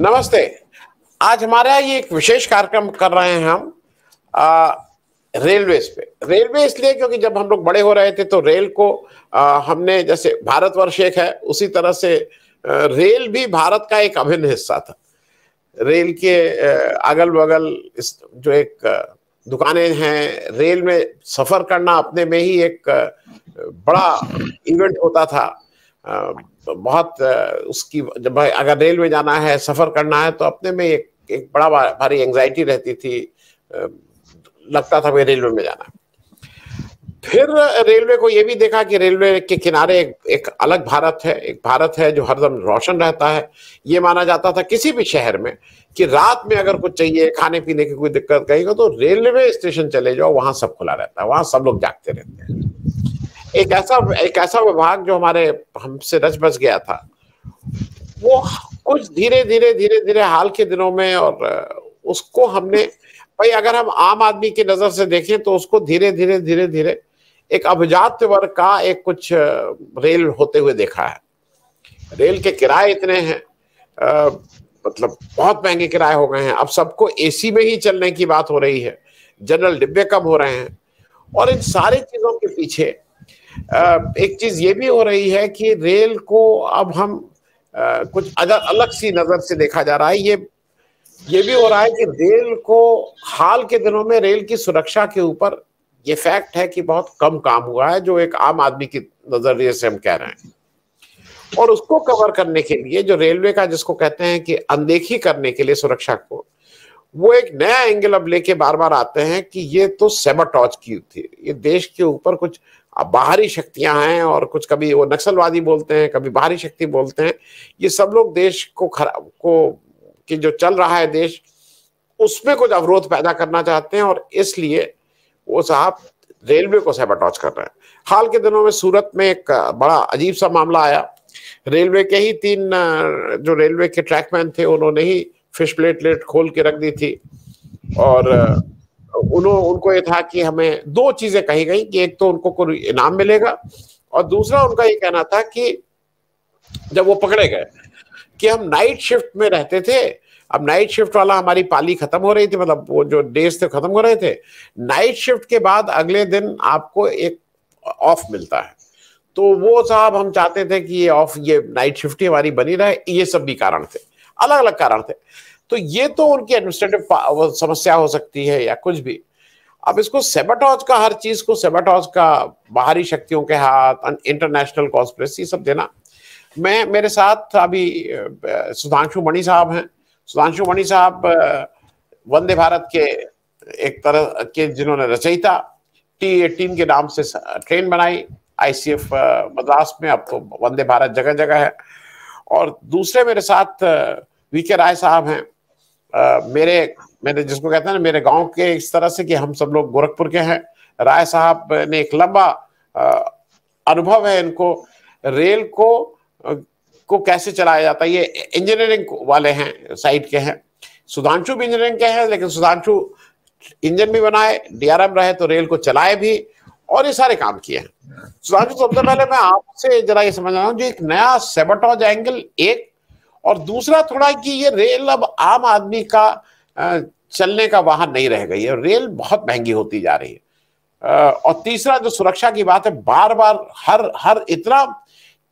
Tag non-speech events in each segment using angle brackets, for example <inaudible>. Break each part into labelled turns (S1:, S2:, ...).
S1: नमस्ते। आज हमारा ये एक विशेष कार्यक्रम कर रहे हैं हम रेलवे पे। रेलवे इसलिए क्योंकि जब हम लोग बड़े हो रहे थे तो रेल को आ, हमने जैसे भारतवर्ष एक है उसी तरह से रेल भी भारत का एक अभिन्न हिस्सा था। रेल के अगल बगल जो एक दुकानें हैं रेल में सफ़र करना अपने में ही एक बड़ा इवेंट होता था। बहुत उसकी जब अगर रेल में जाना है सफ़र करना है तो अपने में एक एक बड़ा भारी एंजाइटी रहती थी लगता था भाई रेलवे में जाना। फिर रेलवे को यह भी देखा कि रेलवे के किनारे एक, एक अलग भारत है एक भारत है जो हरदम रोशन रहता है। ये माना जाता था किसी भी शहर में कि रात में अगर कुछ चाहिए खाने पीने की कोई दिक्कत कहीं तो रेलवे स्टेशन चले जाओ वहाँ सब खुला रहता है वहाँ सब लोग जागते रहते हैं। एक ऐसा एक ऐसा विभाग जो हमारे, हमसे रच बच गया था। वो कुछ धीरे धीरे धीरे धीरे हाल के दिनों में और उसको हमने, भाई अगर हम आम आदमी की नज़र से देखें तो उसको धीरे धीरे धीरे धीरे एक अभिजात वर्ग का एक कुछ रेल होते हुए देखा है। रेल के किराए इतने हैं मतलब बहुत महँगे किराए हो गए हैं। अब सबको एसी में ही चलने की बात हो रही है। जनरल डिब्बे कम हो रहे हैं। और इन सारी चीज़ों के पीछे एक चीज़ ये भी हो रही है कि रेल को अब हम कुछ अगर अलग सी नज़र से देखा जा रहा है। ये ये भी हो रहा है कि रेल को हाल के दिनों में रेल की सुरक्षा के ऊपर ये फैक्ट है कि बहुत कम काम हुआ है, जो एक आम आदमी की नज़रिए से हम कह रहे हैं। और उसको कवर करने के लिए, जो रेलवे का जिसको कहते हैं कि अनदेखी करने के लिए सुरक्षा को, वो एक नया एंगल अब लेके बार बार आते हैं कि ये तो सेबाटॉच की थी। ये देश के ऊपर कुछ बाहरी शक्तियाँ हैं और कुछ कभी वो नक्सलवादी बोलते हैं, कभी बाहरी शक्ति बोलते हैं। ये सब लोग देश को खराब को, कि जो चल रहा है देश, उसमें कुछ अवरोध पैदा करना चाहते हैं और इसलिए वो साहब रेलवे को सेबाटॉच कर रहे हैं। हाल के दिनों में सूरत में एक बड़ा अजीब सा मामला आया। रेलवे के ही तीन, जो रेलवे के ट्रैकमैन थे, उन्होंने ही फ़िश प्लेट लेट खोल के रख दी थी। और उन्होंने उनको ये था कि हमें दो चीज़ें कही गई कि एक तो उनको कोई इनाम मिलेगा और दूसरा उनका ये कहना था कि जब वो पकड़े गए कि हम नाइट शिफ्ट में रहते थे, अब नाइट शिफ्ट वाला हमारी पाली खत्म हो रही थी मतलब वो जो डेज़ थे खत्म हो रहे थे नाइट शिफ्ट के बाद अगले दिन आपको एक ऑफ़ मिलता है। तो वो साहब हम चाहते थे कि ये ऑफ़ ये नाइट शिफ्ट ही हमारी बनी रहे, ये सब भी कारण थे अलग अलग कारण थे। तो ये तो उनकी एडमिनिस्ट्रेटिव समस्या हो सकती है या कुछ भी। अब इसको सेबाटॉज का, हर चीज़ को सेबाटॉज का, बाहरी शक्तियों के हाथ इंटरनेशनल कॉन्स्परेसी सब देना। मैं, मेरे साथ अभी सुधांशु मणि साहब हैं। सुधांशु मणि साहब वंदे भारत के एक तरह के जिन्होंने रचयिता टी एटीन के नाम से ट्रेन बनाई आईसीएफ मद्रास में, अब तो वंदे भारत जगह जगह है। और दूसरे मेरे साथ वी के राय साहब हैं। मेरे, मैंने जिसको कहते हैं ना, मेरे गाँव के इस तरह से कि हम सब लोग गोरखपुर के हैं। राय साहब ने एक लंबा अनुभव है इनको। रेल को को कैसे चलाया जाता है, ये इंजीनियरिंग वाले हैं, साइड के हैं। सुधांशु भी इंजीनियरिंग के हैं, लेकिन सुधांशु इंजन भी बनाए, डीआरएम रहे तो रेल को चलाए भी, और ये सारे काम किए हैं। सुधांशु, सबसे पहले मैं आपसे जरा ये समझ रहा हूँ जो एक नया सेबटॉज एंगल एक और दूसरा थोड़ा कि ये रेल अब आम आदमी का चलने का वाहन नहीं रह गई है। रेल बहुत महँगी होती जा रही है। और तीसरा जो सुरक्षा की बात है बार बार हर हर इतना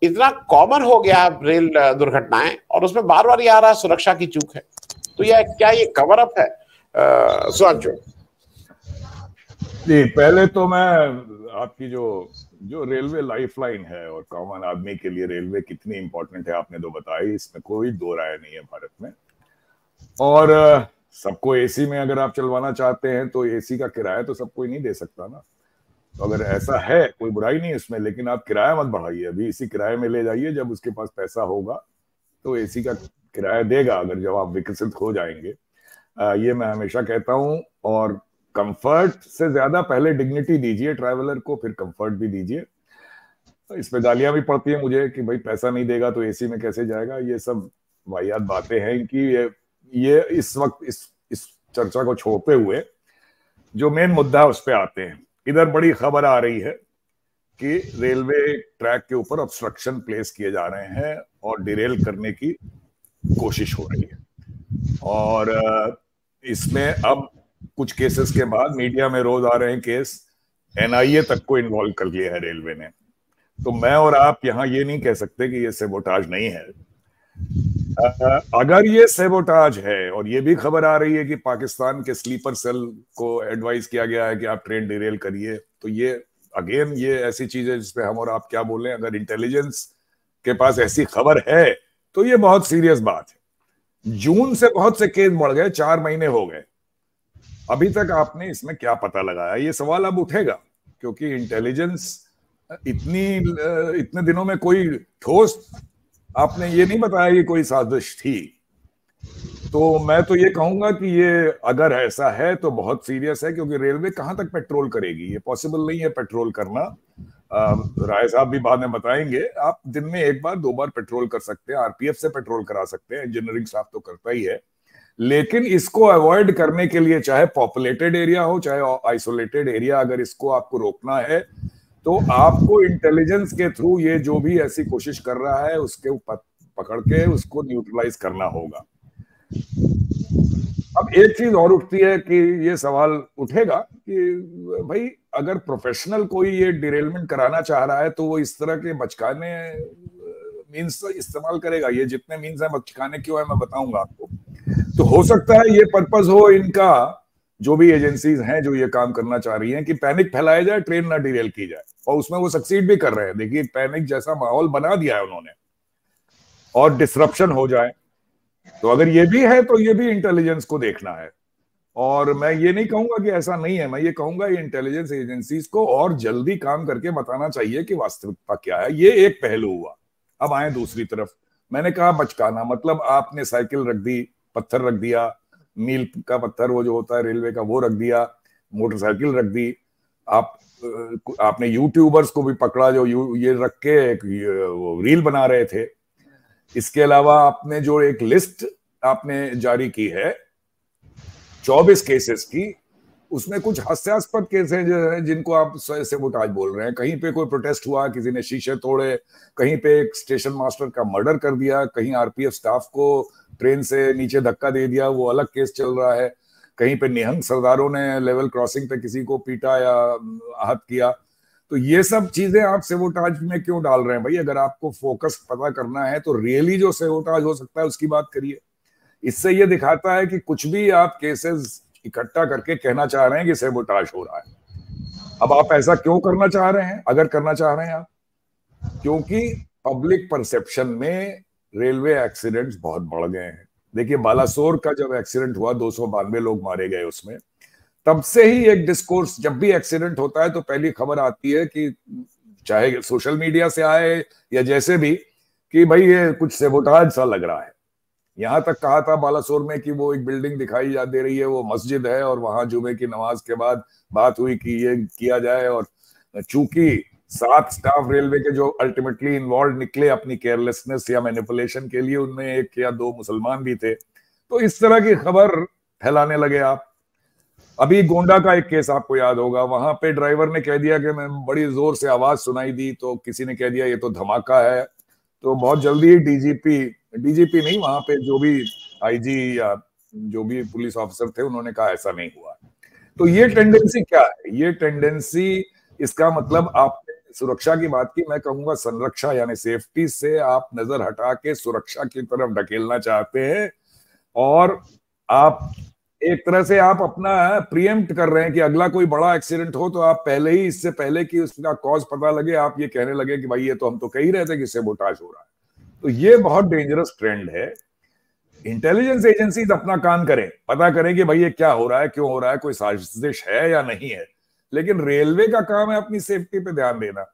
S1: इतना कॉमन हो गया रेल दुर्घटनाएँ, और उसमें बार बार ये आ रहा है, सुरक्षा की चूक है। तो यह क्या ये कवर अप है सुधांशु
S2: जी, पहले तो मैं आपकी जो जो रेलवे लाइफलाइन है और कॉमन आदमी के लिए रेलवे कितनी इंपॉर्टेंट है आपने तो बताई इसमें कोई दो राय नहीं है भारत में। और सबको एसी में अगर आप चलवाना चाहते हैं तो एसी का किराया तो सब कोई नहीं दे सकता ना। तो अगर ऐसा है कोई बुराई नहीं इसमें लेकिन आप किराया मत बढ़ाइए। अभी इसी किराए में ले जाइए जब उसके पास पैसा होगा तो एसी का किराया देगा अगर जब आप विकसित हो जाएँगे। आ, ये मैं हमेशा कहता हूँ और कंफर्ट से ज़्यादा पहले डिग्निटी दीजिए ट्रैवलर को, फिर कंफर्ट भी दीजिए। इस पे गालियाँ भी पड़ती है मुझे कि भाई पैसा नहीं देगा तो एसी में कैसे जाएगा? ये सब वाहियात बातें हैं कि ये ये इस वक्त, इस इस चर्चा को छोड़ते हुए जो मेन मुद्दा उस पर आते हैं। इधर बड़ी खबर आ रही है कि रेलवे ट्रैक के ऊपर ऑब्स्ट्रक्शन प्लेस किए जा रहे हैं और डिरेल करने की कोशिश हो रही है। और इसमें अब कुछ केसेस के बाद मीडिया में रोज आ रहे हैं केस एनआईए तक को इन्वॉल्व कर लिया है रेलवे ने। तो मैं और आप यहाँ ये नहीं कह सकते कि ये सेबोटाज नहीं है। अगर ये सेबोटाज है, और ये भी खबर आ रही है कि पाकिस्तान के स्लीपर सेल को एडवाइस किया गया है कि आप ट्रेन डिरेल करिए तो ये अगेन ये ऐसी चीज़ है जिसपे हम और आप क्या बोल रहे हैं अगर इंटेलिजेंस के पास ऐसी खबर है तो ये बहुत सीरियस बात है। जून से बहुत से केस बढ़ गए, चार महीने हो गए। अभी तक आपने इसमें क्या पता लगाया? ये सवाल अब उठेगा, क्योंकि इंटेलिजेंस इतनी, इतने दिनों में कोई ठोस, आपने ये नहीं बताया कि कोई साजिश थी। तो मैं तो ये कहूँगा कि ये अगर ऐसा है तो बहुत सीरियस है, क्योंकि रेलवे कहाँ तक पेट्रोल करेगी? ये पॉसिबल नहीं है पेट्रोल करना। राय साहब भी बाद में बताएँगे। आप दिन में एक बार, दो बार पेट्रोल कर सकते हैं आरपीएफ से पेट्रोल करा सकते हैं। इंजीनियरिंग स्टाफ तो करता ही है। लेकिन इसको अवॉइड करने के लिए चाहे पॉपुलेटेड एरिया हो, चाहे आइसोलेटेड एरिया अगर इसको आपको रोकना है तो आपको इंटेलिजेंस के थ्रू ये जो भी ऐसी कोशिश कर रहा है, उसके पकड़ के उसको न्यूट्रलाइज करना होगा। अब एक चीज़ और उठती है कि ये सवाल उठेगा कि भाई, अगर प्रोफेशनल कोई ये डिरेलमेंट कराना चाह रहा है तो वो इस तरह के बचकाने मीन्स इस्तेमाल करेगा। ये जितने मीन्स है बचकाने क्यों है, मैं बताऊँगा आपको। तो हो सकता है ये पर्पज हो इनका, जो भी एजेंसीज हैं, जो ये काम करना चाह रही हैं, कि पैनिक फैलाया जाए ट्रेन ना डिरेल की जाए। और उसमें वो सक्सीड भी कर रहे हैं। देखिए पैनिक जैसा माहौल बना दिया है उन्होंने। और डिस्ट्रप्शन हो जाए। तो अगर ये भी है तो ये भी इंटेलिजेंस को देखना है। और मैं ये नहीं कहूँगा कि ऐसा नहीं है। मैं ये कहूँगा, ये इंटेलिजेंस एजेंसीज को और जल्दी काम करके बताना चाहिए कि वास्तविकता क्या है। ये एक पहलू हुआ। अब आए दूसरी तरफ़। मैंने कहा बचकाना। मतलब आपने साइकिल रख दी पत्थर रख दिया मील का पत्थर वो जो होता है रेलवे का वो रख दिया मोटरसाइकिल रख दी। आप आपने यूट्यूबर्स को भी पकड़ा जो यू, रख के एक वो रील बना रहे थे। इसके अलावा आपने जो एक लिस्ट आपने जारी की है 24 केसेस की उसमें कुछ हास्यास्पद केस हैं जो है, जिनको आप सेबोटाज बोल रहे हैं। कहीं पे कोई प्रोटेस्ट हुआ, किसी ने शीशे तोड़े, कहीं पे एक स्टेशन मास्टर का मर्डर कर दिया, कहीं आरपीएफ स्टाफ को ट्रेन से नीचे धक्का दे दिया, वो अलग केस चल रहा है। कहीं पे निहंग सरदारों ने लेवल क्रॉसिंग पे किसी को पीटा या आहत किया। तो ये सब चीज़ें आप सेवोटाज में क्यों डाल रहे हैं भाई? अगर आपको फोकस पता करना है तो रियली जो सेवोटाज हो सकता है, उसकी बात करिए। इससे ये दिखाता है कि कुछ भी आप केसेस इकट्ठा करके कहना चाह रहे हैं कि सेबोटाज हो रहा है। अब आप ऐसा क्यों करना चाह रहे हैं? अगर करना चाह रहे हैं आप। क्योंकि पब्लिक परसेप्शन में रेलवे एक्सीडेंट्स बहुत बढ़ गए हैं। देखिए, बालासोर का जब एक्सीडेंट हुआ, दो सौ बानवे लोग मारे गए उसमें। तब से ही एक डिस्कोर्स जब भी एक्सीडेंट होता है तो पहली खबर आती है कि चाहे सोशल मीडिया से आए या जैसे भी, कि भाई ये कुछ सेबोटाज सा लग रहा है। यहाँ तक कहा था बालासोर में कि वो एक बिल्डिंग दिखाई जा दे रही है, वो मस्जिद है और वहाँ जुमे की नमाज़ के बाद बात हुई कि ये किया जाए और चूँकि सात स्टाफ रेलवे के जो अल्टीमेटली इन्वॉल्व निकले अपनी केयरलेसनेस या मैनिपुलेशन के लिए, उनमें एक या दो मुसलमान भी थे। तो इस तरह की खबर फैलाने लगे आप। अभी गोंडा का एक केस आपको याद होगा। वहाँ पे ड्राइवर ने कह दिया कि मैं बड़ी ज़ोर से आवाज़ सुनाई दी तो किसी ने कह दिया, ये तो धमाका है। तो बहुत जल्दी डीजीपी डीजीपी नहीं, वहाँ पे जो भी आईजी या जो भी पुलिस ऑफिसर थे, उन्होंने कहा ऐसा नहीं हुआ। तो ये टेंडेंसी क्या है? ये टेंडेंसी इसका मतलब आपने सुरक्षा की बात की, मैं कहूँगा संरक्षा यानी सेफ्टी से आप नज़र हटा के सुरक्षा की तरफ़ ढकेलना चाहते हैं और आप एक तरह से आप अपना प्रियम्प्ट कर रहे हैं कि अगला कोई बड़ा एक्सीडेंट हो तो आप पहले ही, इससे पहले कि उसका कॉज पता लगे, आप ये कहने लगे कि भाई ये तो हम तो कह ही रहे थे कि इससे सेबोटाज हो रहा है। तो ये बहुत डेंजरस ट्रेंड है। इंटेलिजेंस एजेंसी अपना काम करें। पता करें कि भाई ये क्या हो रहा है, क्यों हो रहा है, कोई साजिश है या नहीं है। लेकिन रेलवे का काम है अपनी सेफ्टी पे ध्यान देना।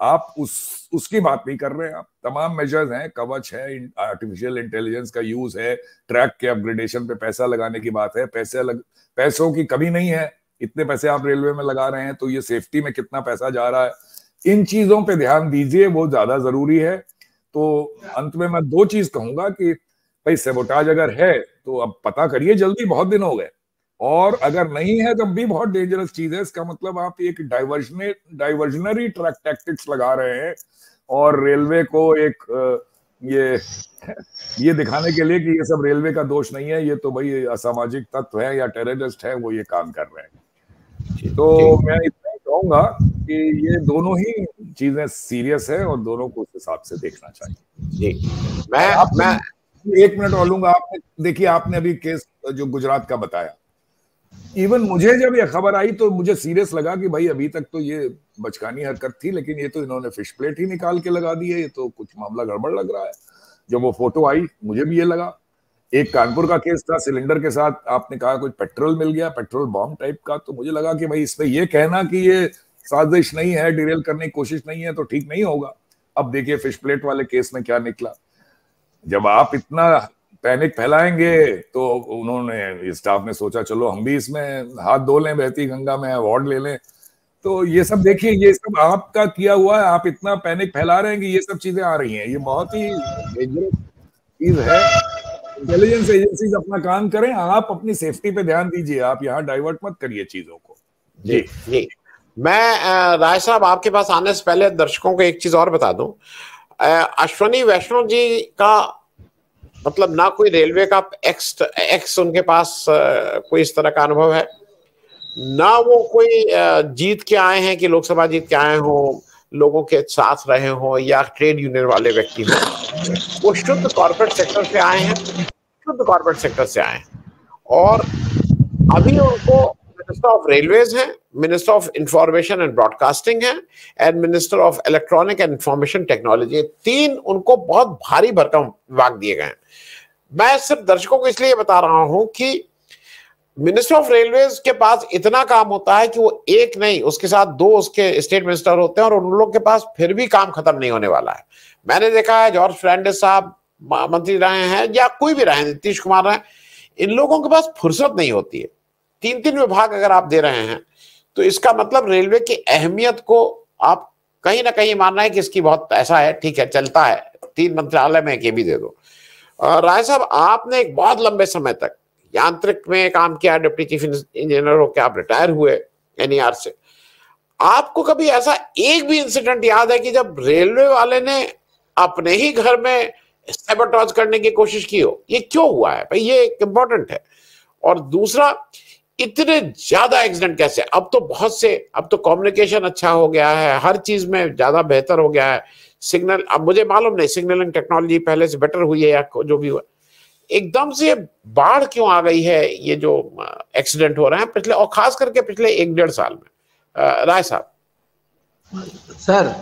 S2: आप उस, उसकी बात नहीं कर रहे हैं आप। तमाम मेजर्स हैं। कवच है आर्टिफिशियल इंटेलिजेंस का यूज़ है। ट्रैक के अपग्रेडेशन पे पैसा लगाने की बात है। पैसे लग, पैसों की कमी नहीं है। इतने पैसे आप रेलवे में लगा रहे हैं तो ये सेफ्टी में कितना पैसा जा रहा है। इन चीज़ों पे ध्यान दीजिए, वो ज़्यादा ज़रूरी है। तो अंत में मैं दो चीज़ कहूँगा कि भाई सेबोटाज अगर है तो अब पता करिए जल्दी बहुत दिन हो गए। और अगर नहीं है तब भी बहुत डेंजरस चीज़ है। इसका मतलब आप एक डाइवर्जने डाइवर्जनरी ट्रैक टैक्टिक्स लगा रहे हैं और रेलवे को एक ये <laughs> ये दिखाने के लिए कि ये सब रेलवे का दोष नहीं है। ये तो भाई असामाजिक तत्व है या टेररिस्ट है वो ये काम कर रहे हैं। तो मैं कहूँगा कि ये दोनों ही चीज़ें सीरियस है और दोनों को उस हिसाब से देखना चाहिए।
S1: जी। मैं आप मैं
S2: एक मिनट और लूँगा। आपने देखिए आपने अभी केस जो गुजरात का बताया। इवन मुझे जब ये खबर आई तो मुझे सीरियस लगा कि भाई अभी तक तो ये बचकानी हरकत थी लेकिन ये तो इन्होंने फ़िश प्लेट ही निकाल के लगा दी है। ये तो कुछ मामला गड़बड़ लग रहा है। जब वो फ़ोटो आई मुझे भी ये लगा। एक कानपुर का केस था, सिलेंडर के साथ आपने कहा कुछ पेट्रोल मिल गया, पेट्रोल बॉम्ब टाइप का तो मुझे लगा कि भाई इसमें ये कहना कि ये साजिश नहीं है, डिरेल करने की कोशिश नहीं है तो ठीक नहीं होगा। अब देखिए, फ़िश प्लेट वाले केस में क्या निकला। जब आप इतना पैनिक फैलाएँगे तो उन्होंने, स्टाफ ने सोचा, चलो, हम भी इसमें हाथ धो लें, बहती गंगा में अवार्ड ले लें। तो ये सब देखिए, ये सब आपका किया हुआ है, आप इतना पैनिक फैला रहे हैं कि ये सब चीज़ें आ रही हैं। ये बहुत ही डेंजरस चीज़ है। इंटेलिजेंस एजेंसीज अपना काम करें आप अपनी सेफ्टी पे ध्यान दीजिए आप यहाँ डाइवर्ट मत करिए चीज़ों को।
S1: जी जी। मैं राय साहब आपके पास आने से पहले दर्शकों को एक चीज़ और बता दूँ। अश्वनी वैष्णो जी का मतलब ना कोई रेलवे का एक्स एक्स उनके पास कोई इस तरह का अनुभव है? ना वो कोई जीत के आए हैं कि लोकसभा जीत के आए हो? लोगों के साथ रहे हो या ट्रेड यूनियन वाले व्यक्ति हो, वो शुद्ध कॉर्पोरेट सेक्टर से आए हैं, शुद्ध कॉर्पोरेट सेक्टर से आए हैं। और अभी उनको मिनिस्टर ऑफ़ रेलवेज हैं minister of information and broadcasting है and minister of electronic and information technology तीन उनको बहुत भारी भरकम विभाग दिए गए हैं। मैं सिर्फ़ दर्शकों को इसलिए बता रहा हूँ कि मिनिस्टर ऑफ़ रेलवेज के पास इतना काम होता है कि वो एक नहीं, उसके साथ दो उसके स्टेट मिनिस्टर होते हैं और उन लोग के पास फिर भी काम खत्म नहीं होने वाला है। मैंने देखा है जॉर्ज फर्नांडिस साहब मंत्री रहे हैं या कोई भी रहे हैं, नीतीश कुमार रहे इन लोगों के पास फुर्सत नहीं होती है। तीन तीन विभाग अगर आप दे रहे हैं तो इसका मतलब रेलवे की अहमियत को आप कहीं ना कहीं मानना है कि इसकी बहुत ऐसा है, ठीक है, चलता है। तीन मंत्रालय में ये भी दे दो। राय साहब, आपने एक बहुत लंबे समय तक यांत्रिक में काम किया, डिप्टी चीफ इंजीनियर होकर आप रिटायर हुए एनईआर से। आपको कभी ऐसा एक भी इंसिडेंट याद है कि जब रेलवे वाले ने अपने ही घर में सेबोटॉज करने की कोशिश की हो? ये क्यों हुआ है? भाई, ये इंपॉर्टेंट है। और दूसरा, इतने ज़्यादा एक्सीडेंट कैसे? अब तो बहुत से, अब तो कम्युनिकेशन अच्छा हो गया है, हर चीज़ में ज़्यादा बेहतर हो गया है। सिग्नल अब मुझे मालूम नहीं सिग्नलिंग टेक्नोलॉजी पहले से बेटर हुई है या जो भी हुआ। एकदम से बाढ़ क्यों आ गई है? ये जो एक्सीडेंट हो रहे हैं पिछले, और खास करके पिछले एक डेढ़ साल में। राय साहब।
S3: सर,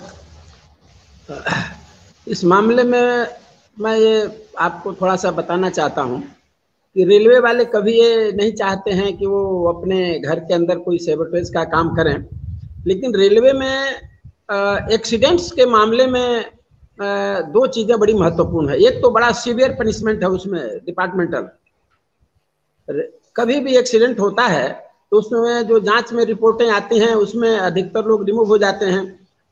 S3: इस मामले में मैं ये आपको थोड़ा सा बताना चाहता हूँ कि रेलवे वाले कभी ये नहीं चाहते हैं कि वो अपने घर के अंदर कोई सेबोटेज का काम करें। लेकिन रेलवे में एक्सीडेंट्स के मामले में दो चीज़ें बड़ी महत्वपूर्ण है। एक तो बड़ा सीवियर पनिशमेंट है उसमें डिपार्टमेंटल कभी भी एक्सीडेंट होता है तो उसमें जो जाँच में रिपोर्टें आती हैं, उसमें अधिकतर लोग रिमूव हो जाते हैं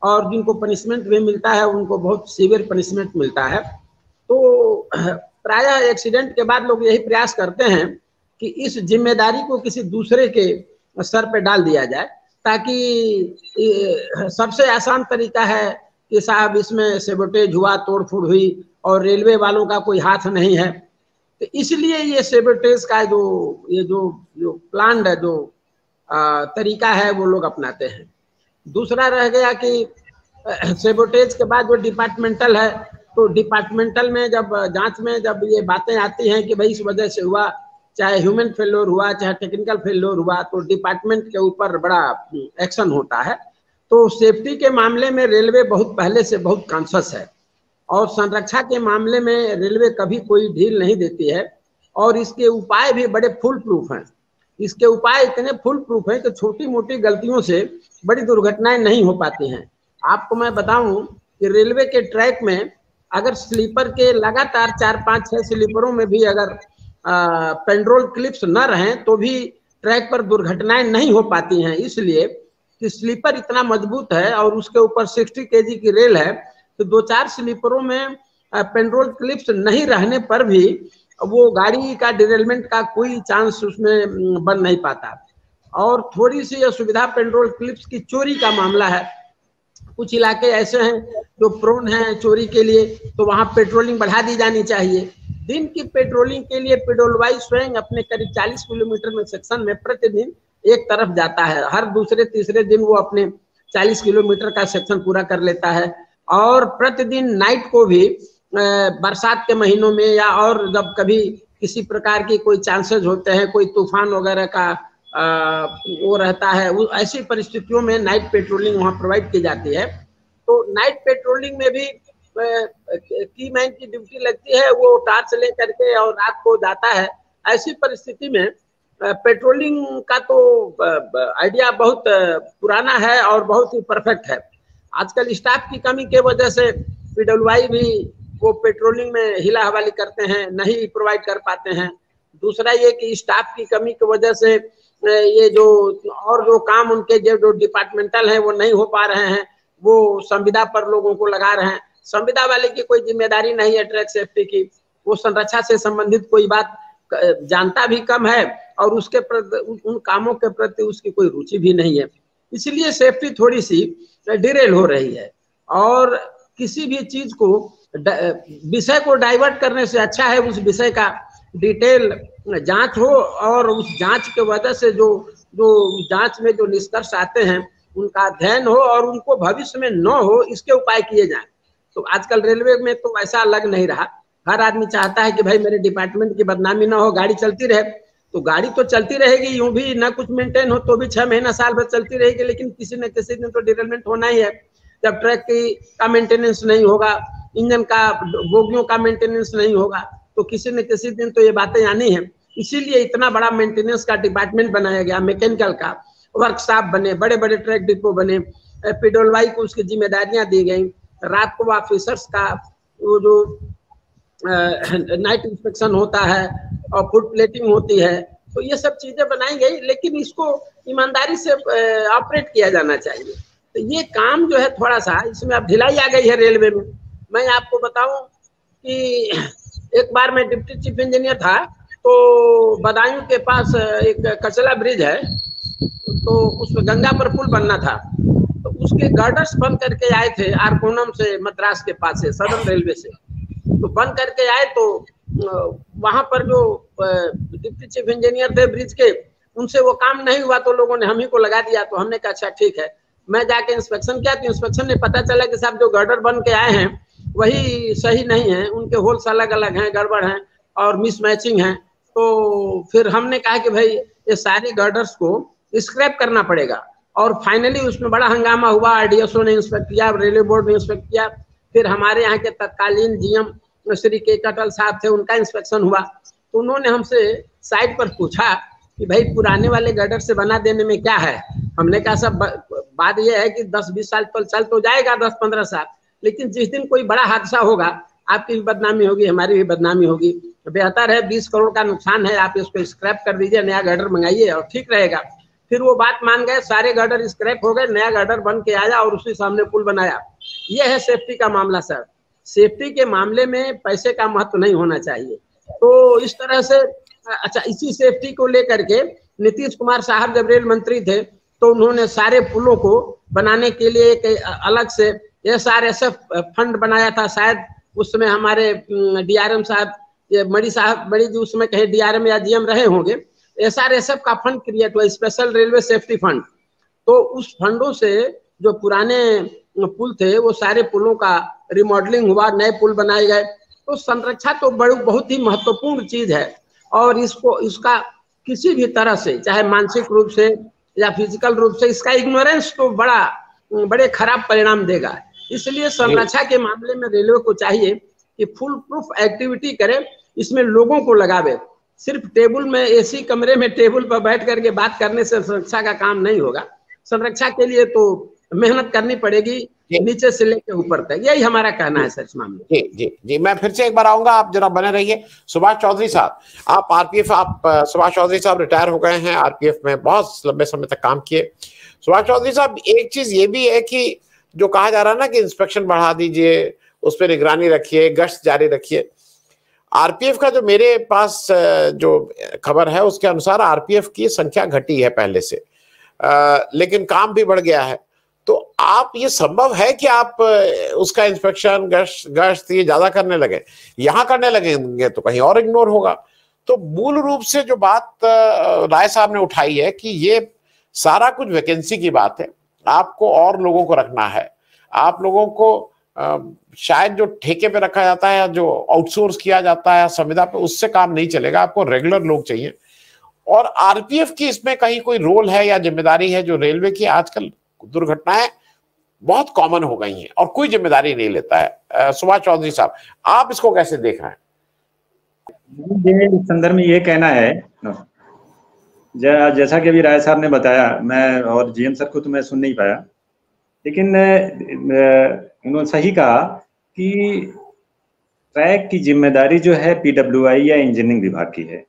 S3: और जिनको पनिशमेंट भी मिलता है, उनको बहुत सीवियर पनिशमेंट मिलता है। तो प्राय एक्सीडेंट के बाद लोग यही प्रयास करते हैं कि इस ज़िम्मेदारी को किसी दूसरे के सर पे डाल दिया जाए, ताकि सबसे आसान तरीका है कि साहब इसमें सेबोटेज हुआ तोड़ फोड़ हुई और रेलवे वालों का कोई हाथ नहीं है। तो इसलिए ये सेबोटेज का जो ये जो जो प्लान है जो आ, तरीका है वो लोग अपनाते हैं। दूसरा रह गया कि सेबोटेज के बाद जो डिपार्टमेंटल है तो डिपार्टमेंटल में जब जाँच में जब ये बातें आती हैं कि भाई इस वजह से हुआ चाहे ह्यूमन फेलोर हुआ चाहे टेक्निकल फेलोर हुआ तो डिपार्टमेंट के ऊपर बड़ा एक्शन होता है। तो सेफ्टी के मामले में रेलवे बहुत पहले से बहुत कॉन्शस है। और संरक्षा के मामले में रेलवे कभी कोई ढील नहीं देती है। और इसके उपाय भी बड़े फुल प्रूफ हैं। इसके उपाय इतने फुल प्रूफ हैं कि छोटी मोटी गलतियों से बड़ी दुर्घटनाएँ नहीं हो पाती हैं। आपको मैं बताऊँ कि रेलवे के ट्रैक में अगर स्लीपर के लगातार चार पाँच छह स्लीपरों में भी अगर पेंड्रोल क्लिप्स न रहें तो भी ट्रैक पर दुर्घटनाएँ नहीं हो पाती हैं। इसलिए कि स्लीपर इतना मज़बूत है और उसके ऊपर सिक्सटी के की रेल है तो दो चार स्लीपरों में पेट्रोल क्लिप्स नहीं रहने पर भी वो गाड़ी का डिरेलमेंट का कोई चांस उसमें बन नहीं पाता। और थोड़ी सी असुविधा पेट्रोल क्लिप्स की चोरी का मामला है। कुछ इलाके ऐसे हैं जो प्रोन हैं चोरी के लिए तो वहाँ पेट्रोलिंग बढ़ा दी जानी चाहिए। दिन की पेट्रोलिंग के लिए पेडोलवाई स्वयं अपने करीब 40 किलोमीटर में सेक्शन में प्रतिदिन एक तरफ़ जाता है। हर दूसरे, तीसरे दिन वो अपने 40 किलोमीटर का सेक्शन पूरा कर लेता है। और प्रतिदिन नाइट को भी बरसात के महीनों में या और जब कभी किसी प्रकार की कोई चांसेस होते हैं, कोई तूफ़ान वगैरह का वो रहता है ऐसी परिस्थितियों में नाइट पेट्रोलिंग वहाँ प्रोवाइड की जाती है। तो नाइट पेट्रोलिंग में भी की मैन की ड्यूटी लगती है, वो टार्च ले करके और रात को जाता है। ऐसी परिस्थिति में पेट्रोलिंग का तो आइडिया बहुत पुराना है और बहुत ही परफेक्ट है। आजकल स्टाफ की कमी के वजह से पीडब्ल्यूआई भी वो पेट्रोलिंग में हिला हवाली करते हैं, नहीं प्रोवाइड कर पाते हैं। दूसरा ये कि स्टाफ की कमी की वजह से ये जो और जो काम उनके जो जो डिपार्टमेंटल है वो नहीं हो पा रहे हैं, वो संविदा पर लोगों को लगा रहे हैं। संविदा वाले की कोई ज़िम्मेदारी नहीं है ट्रैक सेफ्टी की। वो संरक्षा से संबंधित कोई बात जानता भी कम है और उसके प्रति, उन कामों के प्रति उसकी कोई रुचि भी नहीं है। इसलिए सेफ्टी थोड़ी सी डिरेल हो रही है और किसी भी चीज़ को विषय को डाइवर्ट करने से अच्छा है उस विषय का डिटेल जाँच हो और उस जाँच के वजह से जो जो जाँच में जो निष्कर्ष आते हैं, उनका अध्ययन हो और उनको भविष्य में न हो, इसके उपाय किए जाएँ। तो आजकल रेलवे में तो ऐसा लग नहीं रहा। हर आदमी चाहता है कि भाई मेरे डिपार्टमेंट की बदनामी ना हो, गाड़ी चलती रहे। तो गाड़ी तो चलती रहेगी, यूँ भी ना कुछ मेंटेन हो तो भी छह महीना साल भर चलती रहेगी, लेकिन किसी न किसी दिन तो डिरेलमेंट होना ही है। जब ट्रैक की का मेंटेनेंस नहीं होगा, इंजन का, बोगियों का मेंटेनेंस नहीं होगा तो किसी न किसी दिन तो ये बातें आनी है। इसीलिए इतना बड़ा मेंटेनेंस का डिपार्टमेंट बनाया गया मैकेनिकल का। वर्कशॉप बने बड़े बड़े ट्रैक डिपो बने पिडोलवाई को उसकी जिम्मेदारियाँ दी गई। रात को ऑफिसर्स का, वो जो नाइट इंस्पेक्शन होता है और फ़ूड प्लेटिंग होती है तो ये सब चीज़ें बनाई गई लेकिन इसको ईमानदारी से ऑपरेट किया जाना चाहिए। तो ये काम जो है थोड़ा सा इसमें अब ढिलाई आ गई है रेलवे में। मैं आपको बताऊँ कि एक बार मैं डिप्टी चीफ इंजीनियर था तो बदायूं के पास एक कचला ब्रिज है तो उसमें गंगा पर पुल बनना था। तो उसके गार्डर्स बंद करके आए थे आरकोनम से, मद्रास के पास से सदर्न रेलवे से। तो बंद करके आए तो वहाँ पर जो डिप्टी चीफ इंजीनियर थे ब्रिज के, उनसे वो काम नहीं हुआ तो लोगों ने हम ही को लगा दिया तो हमने कहा अच्छा ठीक है। मैं जाके इंस्पेक्शन किया तो इंस्पेक्शन ने पता चला कि साहब जो गर्डर बन के आए हैं, वही सही नहीं है। उनके होल्स अलग अलग हैं, गड़बड़ हैं और मिसमैचिंग है। तो फिर हमने कहा कि भाई, ये सारे गर्डर्स को स्क्रैप करना पड़ेगा। और फाइनली उसमें बड़ा हंगामा हुआ आरडीएसओ ने इंस्पेक्ट किया, रेलवे बोर्ड ने इंस्पेक्ट किया। फिर हमारे यहाँ के तत्कालीन जीएम श्री के कटल साहब थे, उनका इंस्पेक्शन हुआ। तो उन्होंने हमसे साइड पर पूछा कि भाई, पुराने वाले गडर से बना देने में क्या है? हमने कहा सब बात यह है कि 10-20 साल तो चल तो जाएगा 10-15 साल। लेकिन जिस दिन कोई बड़ा हादसा होगा, आपकी भी बदनामी होगी, हमारी भी बदनामी होगी। बेहतर है, बीस करोड़ का नुकसान है, आप इसको स्क्रैप कर दीजिए, नया गडर मंगाइए और ठीक रहेगा। फिर वो बात मान गए, सारे गडर स्क्रैप हो गए, नया गडर बन के आया और उसी सामने पुल बनाया। यह है सेफ्टी का मामला, सर। सेफ्टी के मामले में पैसे का महत्व नहीं होना चाहिए। तो इस तरह से अच्छा इसी सेफ्टी को लेकर के नीतीश कुमार साहब जब रेल मंत्री थे तो उन्होंने सारे पुलों को बनाने के लिए एक, अलग से S R S F fund बनाया था। शायद उस समय हमारे डीआरएम साहब मणि साहब मणि जी उसमें कहे डीआरएम या जीएम रहे होंगे। एस आर एस एफ़ का फंड क्रिएट हुआ स्पेशल रेलवे सेफ्टी फंड तो उस फंडों से जो पुराने पुल थे, वो सारे पुलों का रिमॉडलिंग हुआ, नए पुल बनाए गए तो संरक्षा तो बड़ी, बहुत ही महत्वपूर्ण चीज़ है। और इसको, इसका किसी भी तरह से, चाहे मानसिक रूप से या फ़िज़िकल रूप से, इसका इग्नोरेंस तो बड़ा, बड़े खराब परिणाम देगा। इसलिए संरक्षा के मामले में रेलवे को चाहिए कि फुल प्रूफ एक्टिविटी करे, इसमें लोगों को लगावे। सिर्फ़ टेबल में, एसी कमरे में टेबल पर बैठ करके बात करने से संरक्षा का काम नहीं होगा। संरक्षा के लिए तो मेहनत करनी पड़ेगी नीचे से लेकर ऊपर तक। यही हमारा कहना है सच मामले
S1: जी जी जी मैं फिर से एक बार आऊँगा आप जरा बने रहिए। सुभाष चौधरी साहब आप आरपीएफ आप सुभाष चौधरी साहब रिटायर हो गए हैं आरपीएफ में बहुत लंबे समय तक काम किए। सुभाष चौधरी साहब एक चीज़ ये भी है कि जो कहा जा रहा है ना कि इंस्पेक्शन बढ़ा दीजिए उस पर निगरानी रखिए गश्त जारी रखिए। आरपीएफ का जो मेरे पास जो खबर है उसके अनुसार आरपीएफ की संख्या घटी है पहले से। आ, लेकिन काम भी बढ़ गया है। तो आप, ये संभव है कि आप उसका इंस्पेक्शन गश्त गश्त ये ज़्यादा करने लगे? यहाँ करने लगेंगे तो कहीं और इग्नोर होगा। तो मूल रूप से जो बात राय साहब ने उठाई है कि ये सारा कुछ वैकेंसी की बात है। आपको और लोगों को रखना है। आप लोगों को शायद जो ठेके पे रखा जाता है जो आउटसोर्स किया जाता है संविदा पे, उससे काम नहीं चलेगा। आपको रेगुलर लोग चाहिए। और आरपीएफ की इसमें कहीं कोई रोल है या ज़िम्मेदारी है जो रेलवे की? आजकल दुर्घटनाएँ बहुत कॉमन हो गई हैं और कोई ज़िम्मेदारी नहीं लेता है। सुभाष चौधरी साहब, आप इसको कैसे देख रहे हैं?
S4: इस संदर्भ में ये कहना है जैसा कि अभी राय साहब ने बताया, मैं और जीएम सर को तो मैं सुन नहीं पाया, लेकिन उन्होंने सही कहा कि ट्रैक की ज़िम्मेदारी जो है पीडब्ल्यूआई या इंजीनियरिंग विभाग की है।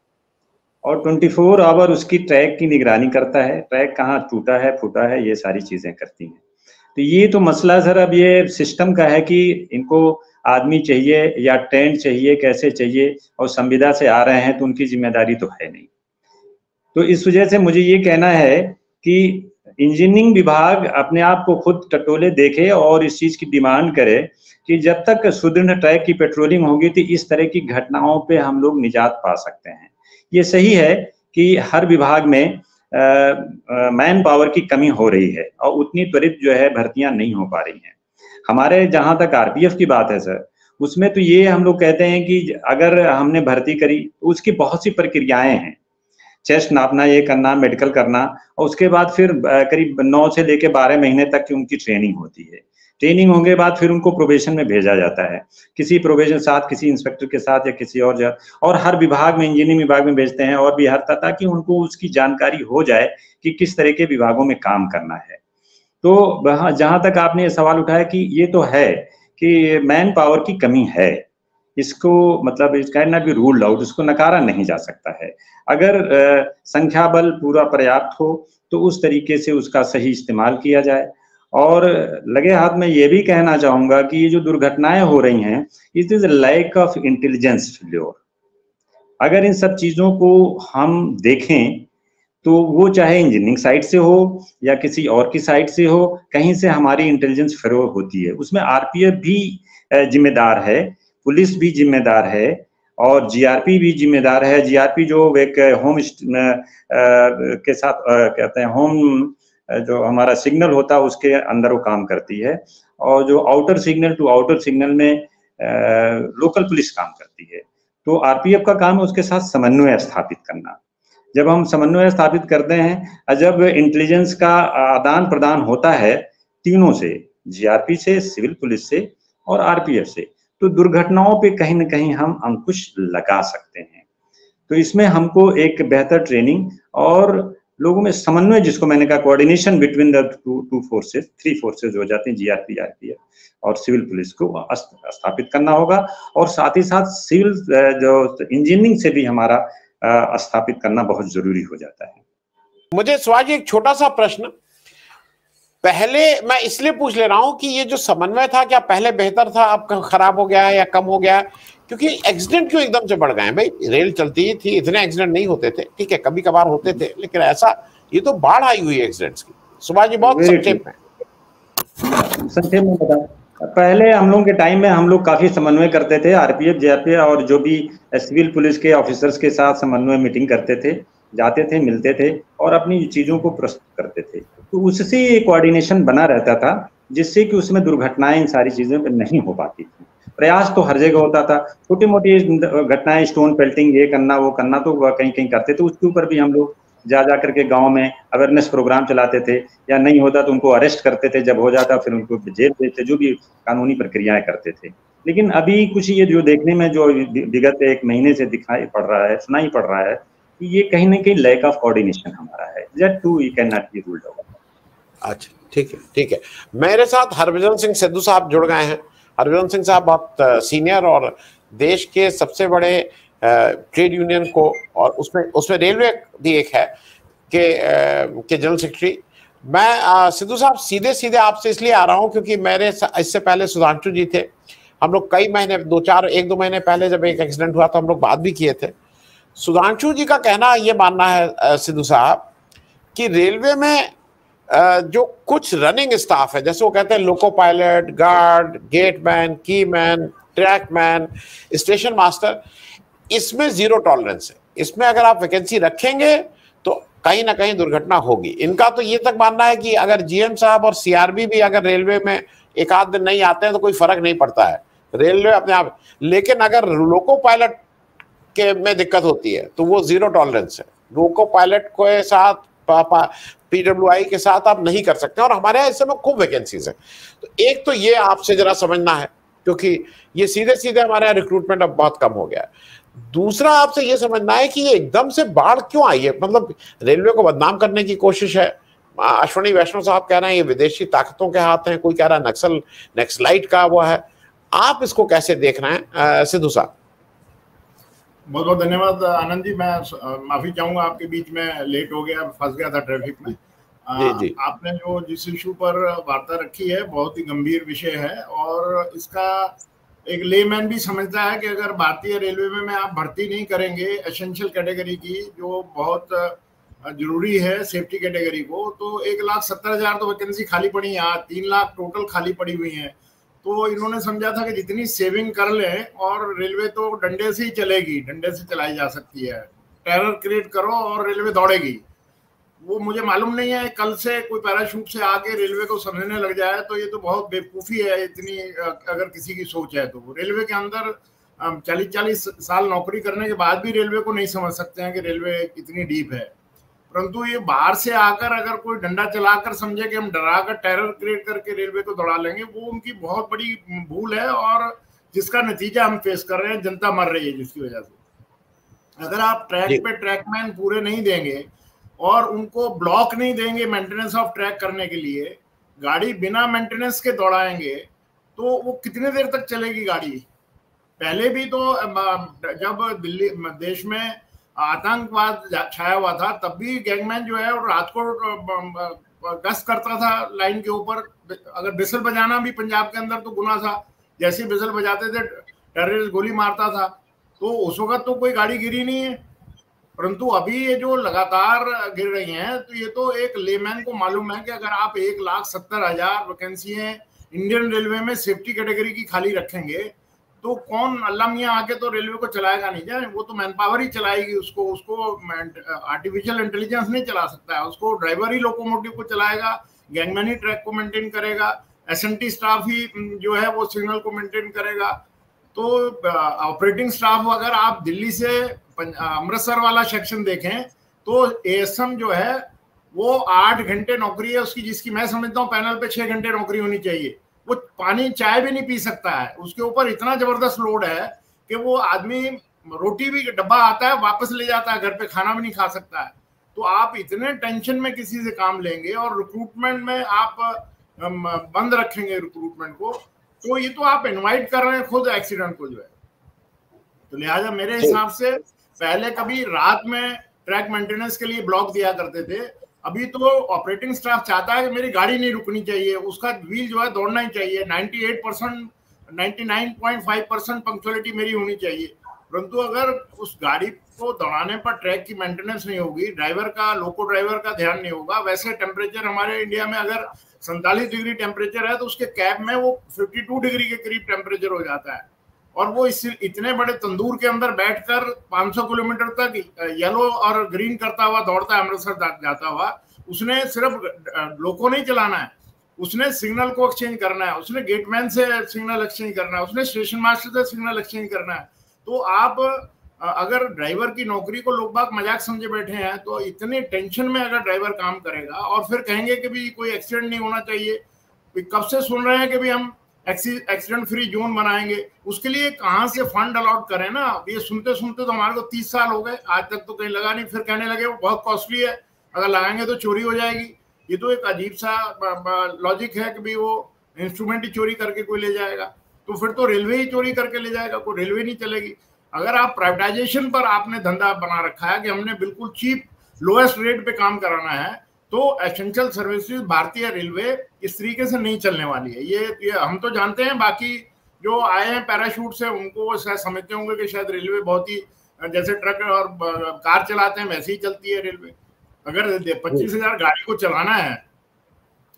S4: और 24 आवर उसकी ट्रैक की निगरानी करता है, ट्रैक कहाँ टूटा है, फूटा है, ये सारी चीज़ें करती हैं। तो ये तो मसला सर अब ये सिस्टम का है कि इनको आदमी चाहिए या टेंट चाहिए, कैसे चाहिए और संविदा से आ रहे हैं तो उनकी ज़िम्मेदारी तो है नहीं। तो इस वजह से मुझे ये कहना है कि इंजीनियरिंग विभाग अपने आप को खुद टटोले देखे और इस चीज़ की डिमांड करे कि जब तक सुदृढ़ ट्रैक की पेट्रोलिंग होगी तो इस तरह की घटनाओं पे हम लोग निजात पा सकते हैं। ये सही है कि हर विभाग में मैन पावर की कमी हो रही है और उतनी त्वरित जो है भर्तियाँ नहीं हो पा रही हैं। हमारे जहाँ तक आरपीएफ की बात है, सर, उसमें तो ये हम लोग कहते हैं कि अगर हमने भर्ती करी तो उसकी बहुत सी प्रक्रियाएँ हैं। चेस्ट नापना, ये करना, मेडिकल करना, और उसके बाद फिर करीब नौ से लेके बारह महीने तक की उनकी ट्रेनिंग होती है। ट्रेनिंग होने बाद फिर उनको प्रोबेशन में भेजा जाता है। किसी प्रोबेशन साथ, किसी इंस्पेक्टर के साथ या किसी और जा और हर विभाग में इंजीनियरिंग विभाग में भेजते हैं और भी हर ताकि उनको उसकी जानकारी हो जाए कि किस तरह के विभागों में काम करना है। तो जहाँ तक आपने ये सवाल उठाया कि ये तो है कि मैन पावर की कमी है। इसको मतलब can not be ruled out इसको नकारा नहीं जा सकता है। अगर संख्या बल पूरा पर्याप्त हो तो उस तरीके से उसका सही इस्तेमाल किया जाए। और लगे हाथ में ये भी कहना चाहूँगा कि ये जो दुर्घटनाएँ हो रही हैं it is lack of intelligence failure अगर इन सब चीज़ों को हम देखें तो वो चाहे इंजीनियरिंग साइड से हो, या किसी और की साइड से हो, कहीं से हमारी इंटेलिजेंस फेलोर होती है। उसमें आरपीएफ भी जिम्मेदार है, पुलिस भी जिम्मेदार है, और जीआरपी भी जिम्मेदार है। जीआरपी जो एक होम के साथ कहते हैं होम जो हमारा सिग्नल होता है, उसके अंदर वो काम करती है। और जो outer signal to outer signal में लोकल पुलिस काम करती है। तो आरपीएफ का काम है उसके साथ समन्वय स्थापित करना। जब हम समन्वय स्थापित करते हैं जब इंटेलिजेंस का आदान प्रदान होता है तीनों से जीआरपी से सिविल पुलिस से और आरपीएफ से तो दुर्घटनाओं पे कहीं ना कहीं हम अंकुश लगा सकते हैं। तो इसमें हमको एक बेहतर ट्रेनिंग और लोगों में समन्वय जिसको मैंने कहा coordination between the two two forces three forces हो जाते हैं जीआरपी आरपीएफ और सिविल पुलिस को स्थापित करना होगा। और साथ ही साथ सिविल जो इंजीनियरिंग से भी हमारा स्थापित करना बहुत ज़रूरी हो जाता है।
S1: मुझे स्वाज एक छोटा सा प्रश्न। पहले मैं इसलिए पूछ ले रहा हूँ कि ये जो समन्वय था, क्या पहले बेहतर था? अब खराब हो गया है या कम हो गया क्योंकि एक्सीडेंट क्यों एकदम से बढ़ गए हैं? भाई रेल चलती ही थी इतने एक्सीडेंट नहीं होते थे। ठीक है कभी कभार होते थे लेकिन ऐसा ये तो बाढ़ आई हुई है एक्सीडेंट्स की। सुभाष जी बहुत संक्षेप में।
S4: संक्षेप में बता पहले हम लोगों के टाइम में हम लोग काफ़ी समन्वय करते थे आरपीएफ जेआरपीएफ और जो भी सिविल पुलिस के ऑफिसर्स के साथ समन्वय मीटिंग करते थे जाते थे मिलते थे और अपनी चीज़ों को प्रस्तुत करते थे। तो उससे कोऑर्डिनेशन बना रहता था जिससे कि उसमें दुर्घटनाएँ इन सारी चीज़ों पर नहीं हो पाती थी। प्रयास तो हर जगह होता था। छोटी मोटी घटनाएँ स्टोन पेल्टिंग ये करना, वो करना तो कहीं कहीं करते थे। उसके ऊपर भी हम लोग जा जा करके गाँव में अवेयरनेस प्रोग्राम चलाते थे या नहीं होता तो उनको अरेस्ट करते थे। जब हो जाता फिर उनको जेल भेजते, जो भी कानूनी प्रक्रियाएँ करते थे। लेकिन अभी कुछ ये जो देखने में जो विगत एक महीने से दिखाई पड़ रहा है, सुनाई पड़ रहा है कि ये कहीं ना कहीं लैक ऑफ़ कोऑर्डिनेशन हमारा है। That too you cannot be ruled out
S1: अच्छा ठीक है ठीक है। मेरे साथ हरभजन सिंह सिद्धू साहब जुड़ गए हैं। हरभजन सिंह साहब बहुत सीनियर और देश के सबसे बड़े ट्रेड यूनियन को और उसमें उसमें रेलवे भी एक है के के जनरल सेक्रेटरी मैं सिद्धू साहब, सीधे सीधे आपसे इसलिए आ रहा हूँ क्योंकि मेरे इससे पहले सुधांशु जी थे। हम लोग कई महीने, दो चार, एक दो महीने पहले जब एक एक्सीडेंट हुआ तो हम लोग बात भी किए थे। सुधांशु जी का कहना ये मानना है सिद्धू साहब कि रेलवे में जो कुछ रनिंग स्टाफ है, जैसे वो कहते हैं loco pilot guard gateman keyman trackman station master इसमें ज़ीरो टॉलरेंस है। इसमें अगर आप वैकेंसी रखेंगे तो कहीं ना कहीं दुर्घटना होगी। इनका तो ये तक मानना है कि अगर जीएम साहब और सीआरबी भी अगर रेलवे में एक आध दिन नहीं आते हैं तो कोई फ़र्क नहीं पड़ता है। रेलवे अपने आप लेकिन अगर लोको पायलट के में दिक्कत होती है तो वो ज़ीरो टॉलरेंस है। लोको पायलट के साथ पीडब्ल्यू के साथ आप नहीं कर सकते, और हमारे इस समय खूब वैकेंसीज है। तो एक तो ये आपसे जरा समझना है, क्योंकि ये सीधे सीधे हमारे यहाँ रिक्रूटमेंट अब बहुत कम हो गया है। दूसरा आपसे ये समझना है कि ये एकदम से बाढ़ क्यों आई है? मतलब रेलवे को बदनाम करने की कोशिश है। अश्वनी वैष्णव साहब कह रहे हैं, ये विदेशी ताकतों के हाथ हैं, कोई कह रहा है नक्सल, नक्सलाइट का वो है। आप इसको कैसे देख रहे हैं सिद्धू साहब?
S5: बहुत बहुत धन्यवाद आनंद जी। मैं माफ़ी चाहूँगा आपके बीच में लेट हो गया फंस गया था ट्रैफ़िक में। जी, जी. आपने जो जिस इशू पर वार्ता रखी है बहुत ही गंभीर विषय है और इसका एक लेमैन भी समझता है कि अगर भारतीय रेलवे में, में आप भर्ती नहीं करेंगे एसेंशियल कैटेगरी की जो बहुत ज़रूरी है सेफ्टी कैटेगरी को तो एक लाख सत्तर हज़ार तो वैकेंसी खाली पड़ी है। तीन लाख टोटल खाली पड़ी हुई है। तो इन्होंने समझा था कि जितनी सेविंग कर लें, और रेलवे तो डंडे से ही चलेगी, डंडे से चलाई जा सकती है। टेरर क्रिएट करो और रेलवे दौड़ेगी। वो मुझे मालूम नहीं है, कल से कोई पैराशूट से आके रेलवे को समझने लग जाए तो ये तो बहुत बेवकूफ़ी है, इतनी, अगर किसी की सोच है तो। रेलवे के अंदर चालीस चालीस साल नौकरी करने के बाद भी रेलवे को नहीं समझ सकते हैं कि रेलवे कितनी डीप है। परंतु ये बाहर से आकर अगर कोई डंडा चलाकर समझे कि हम डरा कर टेरर क्रिएट करके रेलवे को दौड़ा लेंगे वो उनकी बहुत बड़ी भूल है और जिसका नतीजा हम फेस कर रहे हैं जनता मर रही है जिसकी वजह से। अगर आप ट्रैक पे ट्रैकमैन पूरे नहीं देंगे और उनको ब्लॉक नहीं देंगे मेंटेनेंस ऑफ़ ट्रैक करने के लिए गाड़ी बिना मेंटेनेंस के दौड़ाएँगे तो वो कितने देर तक चलेगी गाड़ी? पहले भी तो जब दिल्ली देश में आतंकवाद छाया हुआ था, तब भी गैंगमैन जो है और रात को गश्त करता था लाइन के ऊपर। अगर बिसल बजाना भी पंजाब के अंदर तो गुना था। जैसे बिसल बजाते थे, टेररिस्ट गोली मारता था। तो उस वक्त तो कोई गाड़ी गिरी नहीं है। परंतु अभी ये जो लगातार गिर रही हैं तो ये तो एक लेमैन को मालूम है कि अगर आप एक लाख सत्तर हज़ार वैकेंसी इंडियन रेलवे में सेफ्टी कैटेगरी की खाली रखेंगे तो कौन अल्लाह मियाँ आके तो रेलवे को चलाएगा नहीं? जाए वो तो मैन पावर ही चलाएगी उसको उसको आर्टिफिशियल इंटेलिजेंस नहीं चला सकता है। उसको ड्राइवर ही लोकोमोटिव को चलाएगा गैंगमैन ही ट्रैक को मेंटेन करेगा एसएनटी स्टाफ ही जो है वो सिग्नल को मेंटेन करेगा। तो ऑपरेटिंग स्टाफ अगर आप दिल्ली से अमृतसर वाला सेक्शन देखें तो एएसएम जो है, वो आठ घंटे नौकरी है उसकी, जिसकी मैं समझता हूँ पैनल पे छह घंटे नौकरी होनी चाहिए। वो पानी चाय भी नहीं पी सकता है। उसके ऊपर इतना ज़बरदस्त लोड है कि वो आदमी रोटी भी डब्बा आता है वापस ले जाता है घर पे खाना भी नहीं खा सकता है। तो आप इतने टेंशन में किसी से काम लेंगे और रिक्रूटमेंट में आप बंद रखेंगे रिक्रूटमेंट को तो ये तो आप इनवाइट कर रहे हैं खुद एक्सीडेंट को जो है। तो लिहाजा मेरे हिसाब से पहले कभी रात में ट्रैक मेंटेनेंस के लिए ब्लॉक दिया करते थे अभी तो ऑपरेटिंग स्टाफ चाहता है कि मेरी गाड़ी नहीं रुकनी चाहिए, उसका व्हील जो है दौड़ना ही चाहिए। 98 परसेंट नाइन्टी परसेंट पंक्चुअलिटी मेरी होनी चाहिए। परंतु अगर उस गाड़ी को दौड़ाने पर ट्रैक की मेंटेनेंस नहीं होगी ड्राइवर का लोको ड्राइवर का ध्यान नहीं होगा, वैसे टेम्परेचर हमारे इंडिया में अगर सैंतालीस डिग्री टेम्परेचर है तो उसके कैब में वो 52 डिग्री के करीब टेम्परेचर हो जाता है। और वो इस इतने बड़े तंदूर के अंदर बैठकर 500 किलोमीटर तक येलो और ग्रीन करता हुआ दौड़ता है, अमृतसर जाता हुआ, उसने सिर्फ़ लोको नहीं चलाना है। उसने सिग्नल को एक्सचेंज करना है, उसने गेटमैन से सिग्नल एक्सचेंज करना है, उसने स्टेशन मास्टर से सिग्नल एक्सचेंज करना है। तो आप अगर ड्राइवर की नौकरी को लोग बाग मज़ाक समझे बैठे हैं तो इतने टेंशन में अगर ड्राइवर काम करेगा और फिर कहेंगे कि भी कोई एक्सीडेंट नहीं होना चाहिए कब से सुन रहे हैं कि भी हम एक्सीडेंट फ्री जोन बनाएँगे उसके लिए कहाँ से फंड अलॉट करें ना? ये सुनते सुनते तो हमारे को तीस साल हो गए। आज तक तो कहीं लगा नहीं, फिर कहने लगे, वो बहुत कॉस्टली है। अगर लगाएँगे तो चोरी हो जाएगी। ये तो एक अजीब सा लॉजिक है कि भाई वो इंस्ट्रूमेंट ही चोरी करके कोई ले जाएगा। तो फिर तो रेलवे ही चोरी करके ले जाएगा, कोई रेलवे नहीं चलेगी। अगर आप प्राइवेटाइजेशन पर आपने धंधा बना रखा है कि हमने बिल्कुल चीप लोएस्ट रेट पे काम कराना है तो एसेंशियल सर्विसेज़ भारतीय रेलवे इस तरीके से नहीं चलने वाली है। ये, ये हम तो जानते हैं बाकी जो आए हैं पैराशूट से उनको शायद समझते होंगे कि शायद रेलवे बहुत ही जैसे ट्रक और कार चलाते हैं वैसे ही चलती है रेलवे अगर पच्चीस हज़ार गाड़ी को चलाना है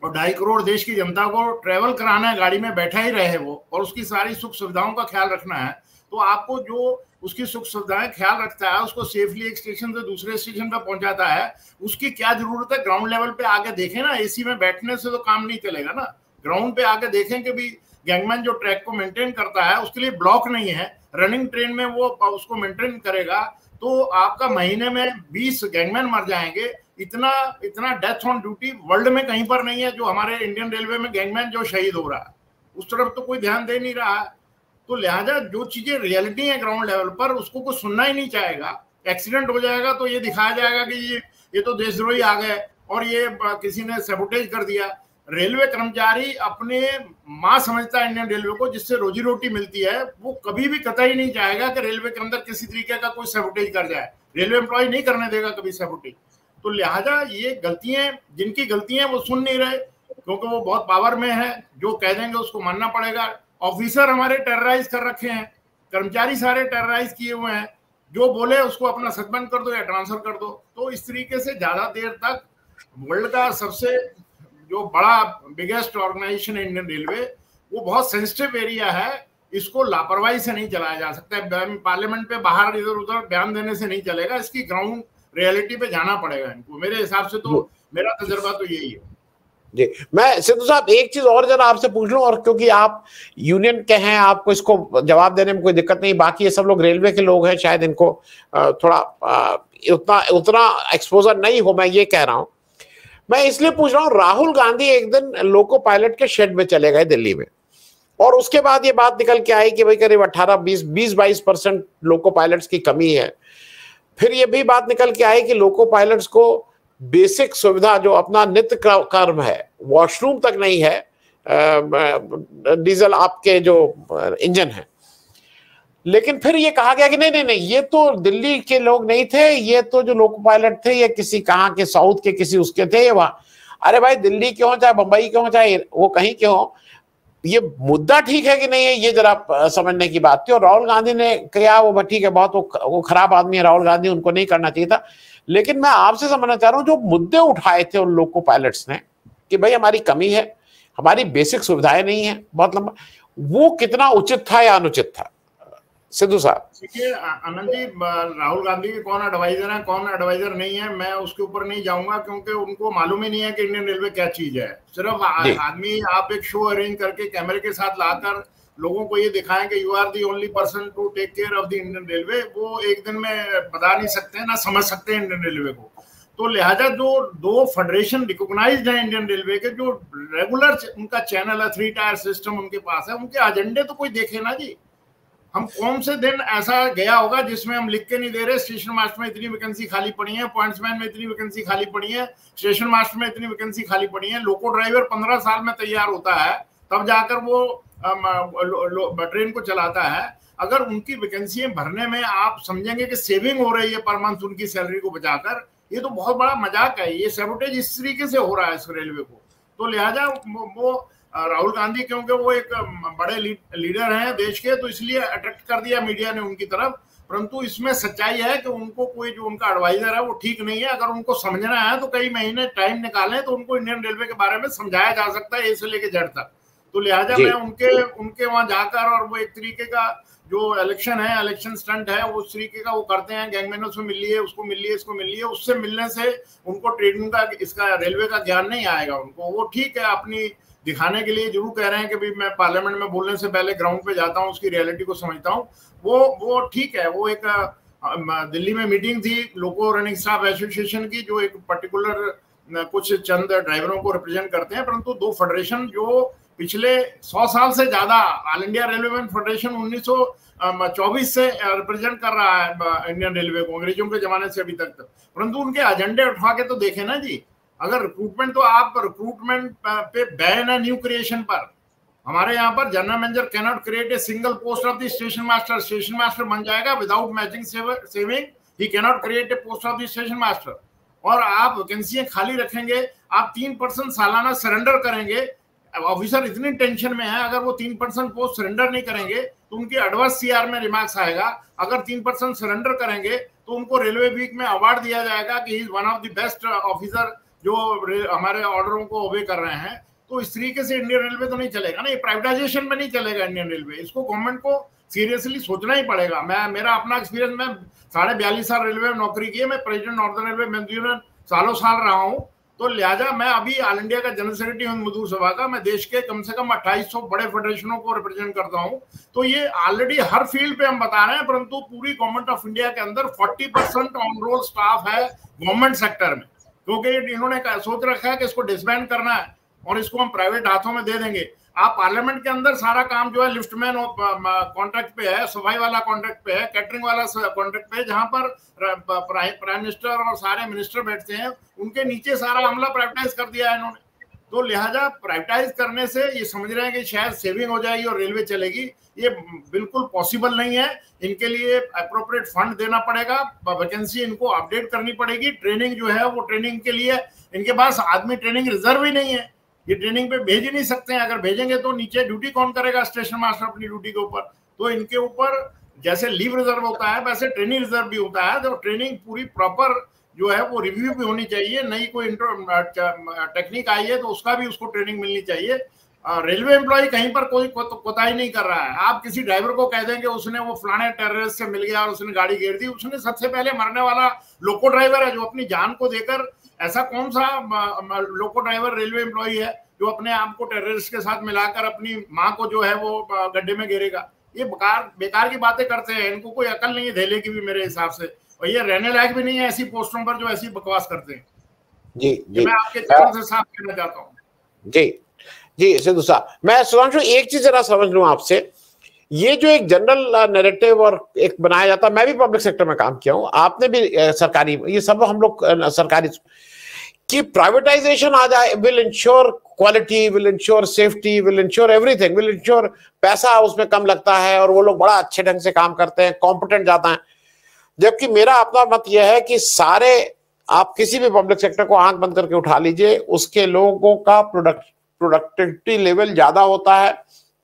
S5: और ढाई करोड़ देश की जनता को ट्रेवल कराना है गाड़ी में बैठा ही रहे वो और उसकी सारी सुख सुविधाओं का ख्याल रखना है तो आपको जो उसकी सुख सुविधाएँ ख्याल रखता है, उसको सेफली एक स्टेशन से दूसरे स्टेशन पर पहुंचाता है, उसकी क्या ज़रूरत है? ग्राउंड लेवल पे आके देखें ना एसी में बैठने से तो काम नहीं चलेगा ना। ग्राउंड पे आके देखें कि भी गैंगमैन जो ट्रैक को मेंटेन करता है, उसके लिए ब्लॉक नहीं है। रनिंग ट्रेन में वो उसको मेंटेन करेगा तो आपका महीने में 20 गैंगमैन मर जाएँगे। इतना इतना डेथ ऑन ड्यूटी वर्ल्ड में कहीं पर नहीं है, जो हमारे इंडियन रेलवे में गैंगमैन जो शहीद हो रहा है। उस तरफ़ तो कोई ध्यान दे नहीं रहा है। तो लिहाजा जो चीज़ें रियलिटी है ग्राउंड लेवल पर, उसको कुछ सुनना ही नहीं चाहेगा। एक्सीडेंट हो जाएगा तो ये दिखाया जाएगा कि ये ये तो देशद्रोही आ गए और ये किसी ने सेबोटेज कर दिया। रेलवे कर्मचारी अपने माँ समझता है इंडियन रेलवे को, जिससे रोजी रोटी मिलती है, वो कभी भी कतई नहीं चाहेगा कि रेलवे के अंदर किसी तरीके का कोई सेबोटेज कर जाए। रेलवे एम्प्लॉय नहीं करने देगा कभी सेबोटेज तो लिहाजा ये गलतियाँ, जिनकी गलतियाँ वो सुन नहीं रहे, क्योंकि वो बहुत पावर में है, जो कह देंगे उसको मानना पड़ेगा। ऑफिसर हमारे टेरराइज कर रखे हैं कर्मचारी सारे टेरराइज किए हुए हैं जो बोले उसको अपना सस्पेंड कर दो या ट्रांसफ़र कर दो। तो इस तरीके से ज़्यादा देर तक वर्ल्ड का सबसे जो बड़ा बिगेस्ट ऑर्गेनाइजेशन है इंडियन रेलवे वो बहुत सेंसिटिव एरिया है। इसको लापरवाही से नहीं चलाया जा सकता है। पार्लियामेंट पे बाहर इधर उधर बयान देने से नहीं चलेगा। इसकी ग्राउंड रियलिटी पे जाना पड़ेगा इनको। मेरे हिसाब से तो मेरा तजर्बा तो यही है।
S1: जी। मैं सिद्धू साहब, एक चीज़ और जरा आपसे पूछ लूँ, और क्योंकि आप यूनियन के हैं, आपको इसको जवाब देने में कोई दिक्कत नहीं, बाकी ये सब लोग रेलवे के लोग हैं, शायद इनको थोड़ा उतना उतना एक्सपोजर नहीं हो, मैं ये कह रहा हूँ। मैं इसलिए पूछ रहा हूँ, राहुल गांधी एक दिन लोको पायलट के शेड में चले गए दिल्ली में, और उसके बाद ये बात निकल के आई कि भाई करीब अठारह, बीस बीस, बाईस परसेंट लोको पायलट्स की कमी है। फिर ये भी बात निकल के आई कि लोको पायलट्स को बेसिक सुविधा जो अपना नित्य कर्म है, वॉशरूम तक नहीं है डीजल आपके जो इंजन है। लेकिन फिर ये कहा गया कि नहीं नहीं नहीं, ये तो दिल्ली के लोग नहीं थे, ये तो जो लोको पायलट थे, ये किसी कहाँ के, साउथ के, किसी उसके थे वहाँ। अरे भाई, दिल्ली क्यों, चाहे बंबई क्यों, चाहे वो कहीं क्यों, ये मुद्दा ठीक है कि नहीं है, ये जरा समझने की बात थी। और राहुल गांधी ने कहा वो ठीक है, बहुत वो खराब आदमी है, राहुल गांधी, उनको नहीं करना चाहिए था। लेकिन मैं आपसे समझना चाह रहा हूँ जो मुद्दे उठाए थे उन लोको पायलट्स ने कि भाई हमारी कमी है हमारी बेसिक सुविधाएँ नहीं है बहुत लंबा वो कितना उचित था या अनुचित था? सिद्धू साहब।
S5: देखिए आनंद जी राहुल गांधी के कौन एडवाइजर है कौन एडवाइजर नहीं है मैं उसके ऊपर नहीं जाऊँगा क्योंकि उनको मालूम ही नहीं है कि इंडियन रेलवे क्या चीज़ है। सिर्फ़ आदमी आप एक शो अरेंज करके कैमरे के साथ लाकर लोगों को ये दिखाएँ कि you are the only person to take care of the Indian railway वो एक दिन में बता नहीं सकते, ना समझ सकते हैं इंडियन रेलवे को। तो लिहाजा जो दो फेडरेशन रिकॉग्नाइज्ड है इंडियन रेलवे के, जो रेगुलर उनका चैनल है थ्री टायर सिस्टम उनके पास है, उनके एजेंडे तो कोई देखे ना जी। हम कौन से दिन ऐसा गया होगा जिसमें हम लिख के नहीं दे रहे स्टेशन मास्टर में इतनी वैकेंसी खाली पड़ी है पॉइंट्समैन में इतनी वैकेंसी खाली पड़ी है स्टेशन मास्टर में इतनी वैकेंसी खाली पड़ी है लोको ड्राइवर पंद्रह साल में तैयार होता है, तब जाकर वो ट्रेन को चलाता है। अगर उनकी वैकेंसी भरने में आप समझेंगे कि सेविंग हो रही है पर मंथ उनकी सैलरी को बचाकर, ये तो बहुत बड़ा मज़ाक है। ये सेबोटेज इस तरीके से हो रहा है इस रेलवे को। तो लिहाजा वो राहुल गांधी, क्योंकि वो एक बड़े लीडर हैं देश के तो इसलिए अट्रैक्ट कर दिया मीडिया ने उनकी तरफ़। परंतु इसमें सच्चाई है कि उनको कोई जो उनका एडवाइजर है वो ठीक नहीं है। अगर उनको समझना है तो कई महीने टाइम निकालें तो उनको इंडियन रेलवे के बारे में समझाया जा सकता है ए से लेके जड़ तक। तो लिहाजा मैं उनके उनके वहाँ जाकर और वो एक तरीके का जो इलेक्शन है इलेक्शन स्टंट है वो उस तरीके का वो करते हैं गैंगमैनों से मिल लिए उसको मिल लिए इसको मिल लिए उससे मिलने से उनको ट्रेनिंग का इसका रेलवे का ज्ञान नहीं आएगा उनको। वो ठीक है अपनी दिखाने के लिए ज़रूर कह रहे हैं कि भाई मैं पार्लियामेंट में बोलने से पहले ग्राउंड पे जाता हूँ उसकी रियलिटी को समझता हूँ। वो वो ठीक है वो एक दिल्ली में मीटिंग थी लोको रनिंग स्टाफ एसोसिएशन की जो एक पर्टिकुलर कुछ चंद ड्राइवरों को रिप्रेजेंट करते हैं परंतु दो फेडरेशन जो पिछले सौ साल से ज़्यादा ऑल इंडिया रेलवे फेडरेशन उन्नीस चौबीस से रिप्रेजेंट कर रहा है इंडियन रेलवे को, अंग्रेज़ों के जमाने से अभी तक। परंतु उनके एजेंडे उठा के तो देखे ना जी। अगर रिक्रूटमेंट तो आप रिक्रूटमेंट पे बैन है न्यू क्रिएशन पर। हमारे यहाँ पर general manager cannot create a single post of the station master station master बन जाएगा without matching saving he cannot create a post of the station master और आप वैकेंसियाँ खाली रखेंगे, आप तीन परसेंट सालाना सरेंडर करेंगे ऑफिसर इतनी टेंशन में है, अगर वो तीन परसेंट पोस्ट सरेंडर नहीं करेंगे तो उनके एडवांस सीआर में रिमार्क्स आएगा। अगर तीन परसेंट सरेंडर करेंगे तो उनको रेलवे वीक में अवार्ड दिया जाएगा कि is one of the best officer जो हमारे ऑर्डरों को ओबे कर रहे हैं। तो इस तरीके से इंडियन रेलवे तो नहीं चलेगा। ना ये प्राइवेटाइजेशन में नहीं चलेगा इंडियन रेलवे इसको गवर्नमेंट को सीरियसली सोचना ही पड़ेगा। मैं, मेरा अपना एक्सपीरियंस मैं साढ़े बयालीस साल रेलवे में नौकरी की है। मैं प्रेसिडेंट नॉर्दर्न रेलवे में सालों साल रहा हूँ। तो लिहाजा मैं अभी ऑल इंडिया का जनरल सेक्रेटरी हूँ मजदूर सभा का। मैं देश के कम से कम 2800 बड़े फेडरेशनों को रिप्रेजेंट करता हूँ। तो ये ऑलरेडी हर फ़ील्ड पे हम बता रहे हैं, परंतु पूरी गवर्नमेंट ऑफ़ इंडिया के अंदर 40 परसेंट ऑन रोल स्टाफ है गवर्नमेंट सेक्टर में। क्योंकि इन्होंने सोच रखा है कि इसको डिसबैंड करना है और इसको हम प्राइवेट हाथों में दे देंगे। आप पार्लियामेंट के अंदर सारा काम जो है लिफ्टमैन कॉन्ट्रैक्ट पे है, सफ़ाई वाला कॉन्ट्रैक्ट पे है कैटरिंग वाला कॉन्ट्रैक्ट पे है, जहाँ पर प्राइम मिनिस्टर और सारे मिनिस्टर बैठते हैं, उनके नीचे सारा हमला प्राइवेटाइज कर दिया है इन्होंने। तो लिहाजा प्राइवेटाइज करने से ये समझ रहे हैं कि शायद सेविंग हो जाएगी और रेलवे चलेगी। ये बिल्कुल पॉसिबल नहीं है। इनके लिए अप्रोप्रिएट फंड देना पड़ेगा। वैकेंसी इनको अपडेट करनी पड़ेगी। ट्रेनिंग जो है वो ट्रेनिंग के लिए इनके पास आदमी ट्रेनिंग रिज़र्व ही नहीं है। ये ट्रेनिंग पे भेज ही नहीं सकते हैं। अगर भेजेंगे तो नीचे ड्यूटी कौन करेगा स्टेशन मास्टर अपनी ड्यूटी के ऊपर? तो इनके ऊपर जैसे लीव रिज़र्व होता है, वैसे ट्रेनिंग रिज़र्व भी होता है। तो ट्रेनिंग पूरी प्रॉपर जो है वो रिव्यू भी होनी चाहिए। नई कोई टेक्निक आई है तो उसका भी उसको ट्रेनिंग मिलनी चाहिए। रेलवे एम्प्लॉय कहीं पर कोई कोताही नहीं कर रहा है। आप किसी ड्राइवर को कह देंगे उसने वो फलाने टेररिस्ट से मिल गया और उसने गाड़ी घेर दी। उसने सबसे पहले मरने वाला लोको ड्राइवर है जो अपनी जान को देकर ऐसा कौन सा लोको ड्राइवर रेलवे एम्प्लॉय है जो अपने आप को टेररिस्ट के साथ मिलाकर अपनी माँ को जो है वो गड्ढे में गिरेगा ये बेकार बेकार की बातें करते हैं इनको कोई अकल नहीं है धेले की भी मेरे हिसाब से। और ये रहने लायक भी नहीं है ऐसी पोस्टों पर जो ऐसी बकवास करते हैं।
S1: जी जी।
S5: मैं आपके चैनल से साफ़ कहना चाहता हूँ।
S1: जी जी सिद्धू साहब मैं सुधांशु एक चीज़ जरा समझ लू आपसे। ये जो एक जनरल नैरेटिव और एक बनाया जाता, मैं भी पब्लिक सेक्टर में काम किया हूँ, आपने भी सरकारी, ये सब हम लोग सरकारी कि प्राइवेटाइजेशन आ जाए will ensure quality will ensure safety will ensure everything will ensure पैसा उसमें कम लगता है और वो लोग बड़ा अच्छे ढंग से काम करते हैं कॉम्पिटेंट जाता है। जबकि मेरा अपना मत यह है कि सारे, आप किसी भी पब्लिक सेक्टर को आँख बंद करके उठा लीजिए, उसके लोगों का प्रोडक्ट प्रोडक्टिविटी लेवल ज़्यादा होता है।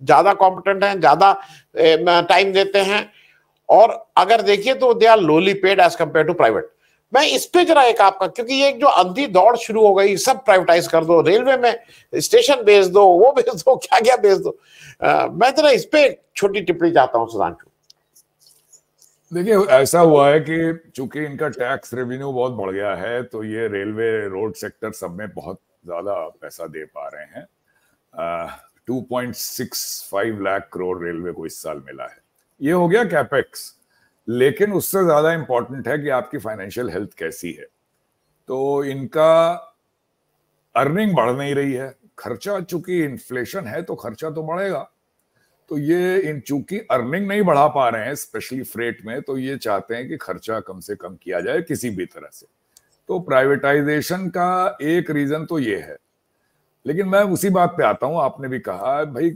S1: ज़्यादा कॉम्पिटेंट हैं ज़्यादा टाइम देते हैं। और अगर देखिए तो they are lowly paid as compare to private मैं इस पे जरा एक आपका क्योंकि ये जो अंधी दौड़ शुरू हो गई सब प्राइवेटाइज कर दो रेलवे में स्टेशन भेज दो वो भेज दो क्या क्या भेज दो। आ, मैं जरा इस पे छोटी टिप्पणी चाहता हूँ सुधांशु
S2: देखिए ऐसा हुआ है कि चूँकि इनका टैक्स रेवेन्यू बहुत बढ़ गया है तो ये रेलवे रोड सेक्टर सब में बहुत ज़्यादा पैसा दे पा रहे हैं। आ, 2.65 लाख करोड़ रेलवे को इस साल मिला है। ये हो गया कैपेक्स लेकिन उससे ज़्यादा इंपॉर्टेंट है कि आपकी फाइनेंशियल हेल्थ कैसी है। तो इनका अर्निंग बढ़ नहीं रही है। खर्चा, चूँकि इन्फ्लेशन है तो खर्चा तो बढ़ेगा। तो ये इन, चूँकि अर्निंग नहीं बढ़ा पा रहे हैं स्पेशली फ्रेट में तो ये चाहते हैं कि खर्चा कम से कम किया जाए किसी भी तरह से। तो प्राइवेटाइजेशन का एक रीजन तो ये है। लेकिन मैं उसी बात पे आता हूँ, आपने भी कहा भाई,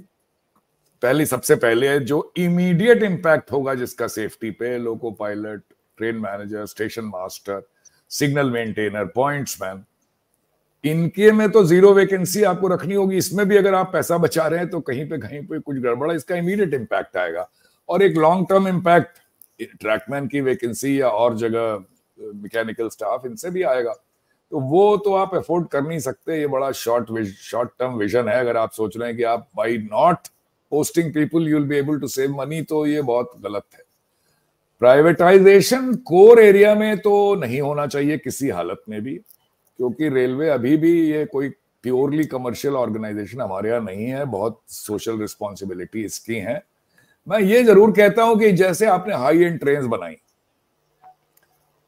S2: पहले, सबसे पहले जो इमीडिएट इंपैक्ट होगा जिसका सेफ्टी पे loco pilot train manager station master signal maintainer points man इनके में तो ज़ीरो वैकेंसी आपको रखनी होगी। इसमें भी अगर आप पैसा बचा रहे हैं तो कहीं पे कहीं पे कुछ गड़बड़ा इसका इमीडिएट इम्पैक्ट आएगा। और एक लॉन्ग टर्म इम्पैक्ट ट्रैकमैन की वैकेंसी या और जगह मैकेनिकल स्टाफ इनसे भी आएगा। तो वो तो आप अफोर्ड कर नहीं सकते, ये बड़ा शॉर्ट शॉर्ट टर्म विजन है। अगर आप सोच रहे हैं कि आप by not posting people you will be able to save money तो ये बहुत गलत है। प्राइवेटाइजेशन कोर एरिया में तो नहीं होना चाहिए किसी हालत में भी, क्योंकि रेलवे अभी भी ये कोई प्योरली कमर्शियल ऑर्गेनाइजेशन हमारे यहाँ नहीं है, बहुत सोशल रिस्पॉन्सिबिलिटी इसकी है। मैं ये ज़रूर कहता हूँ कि जैसे आपने हाई एंड ट्रेन बनाई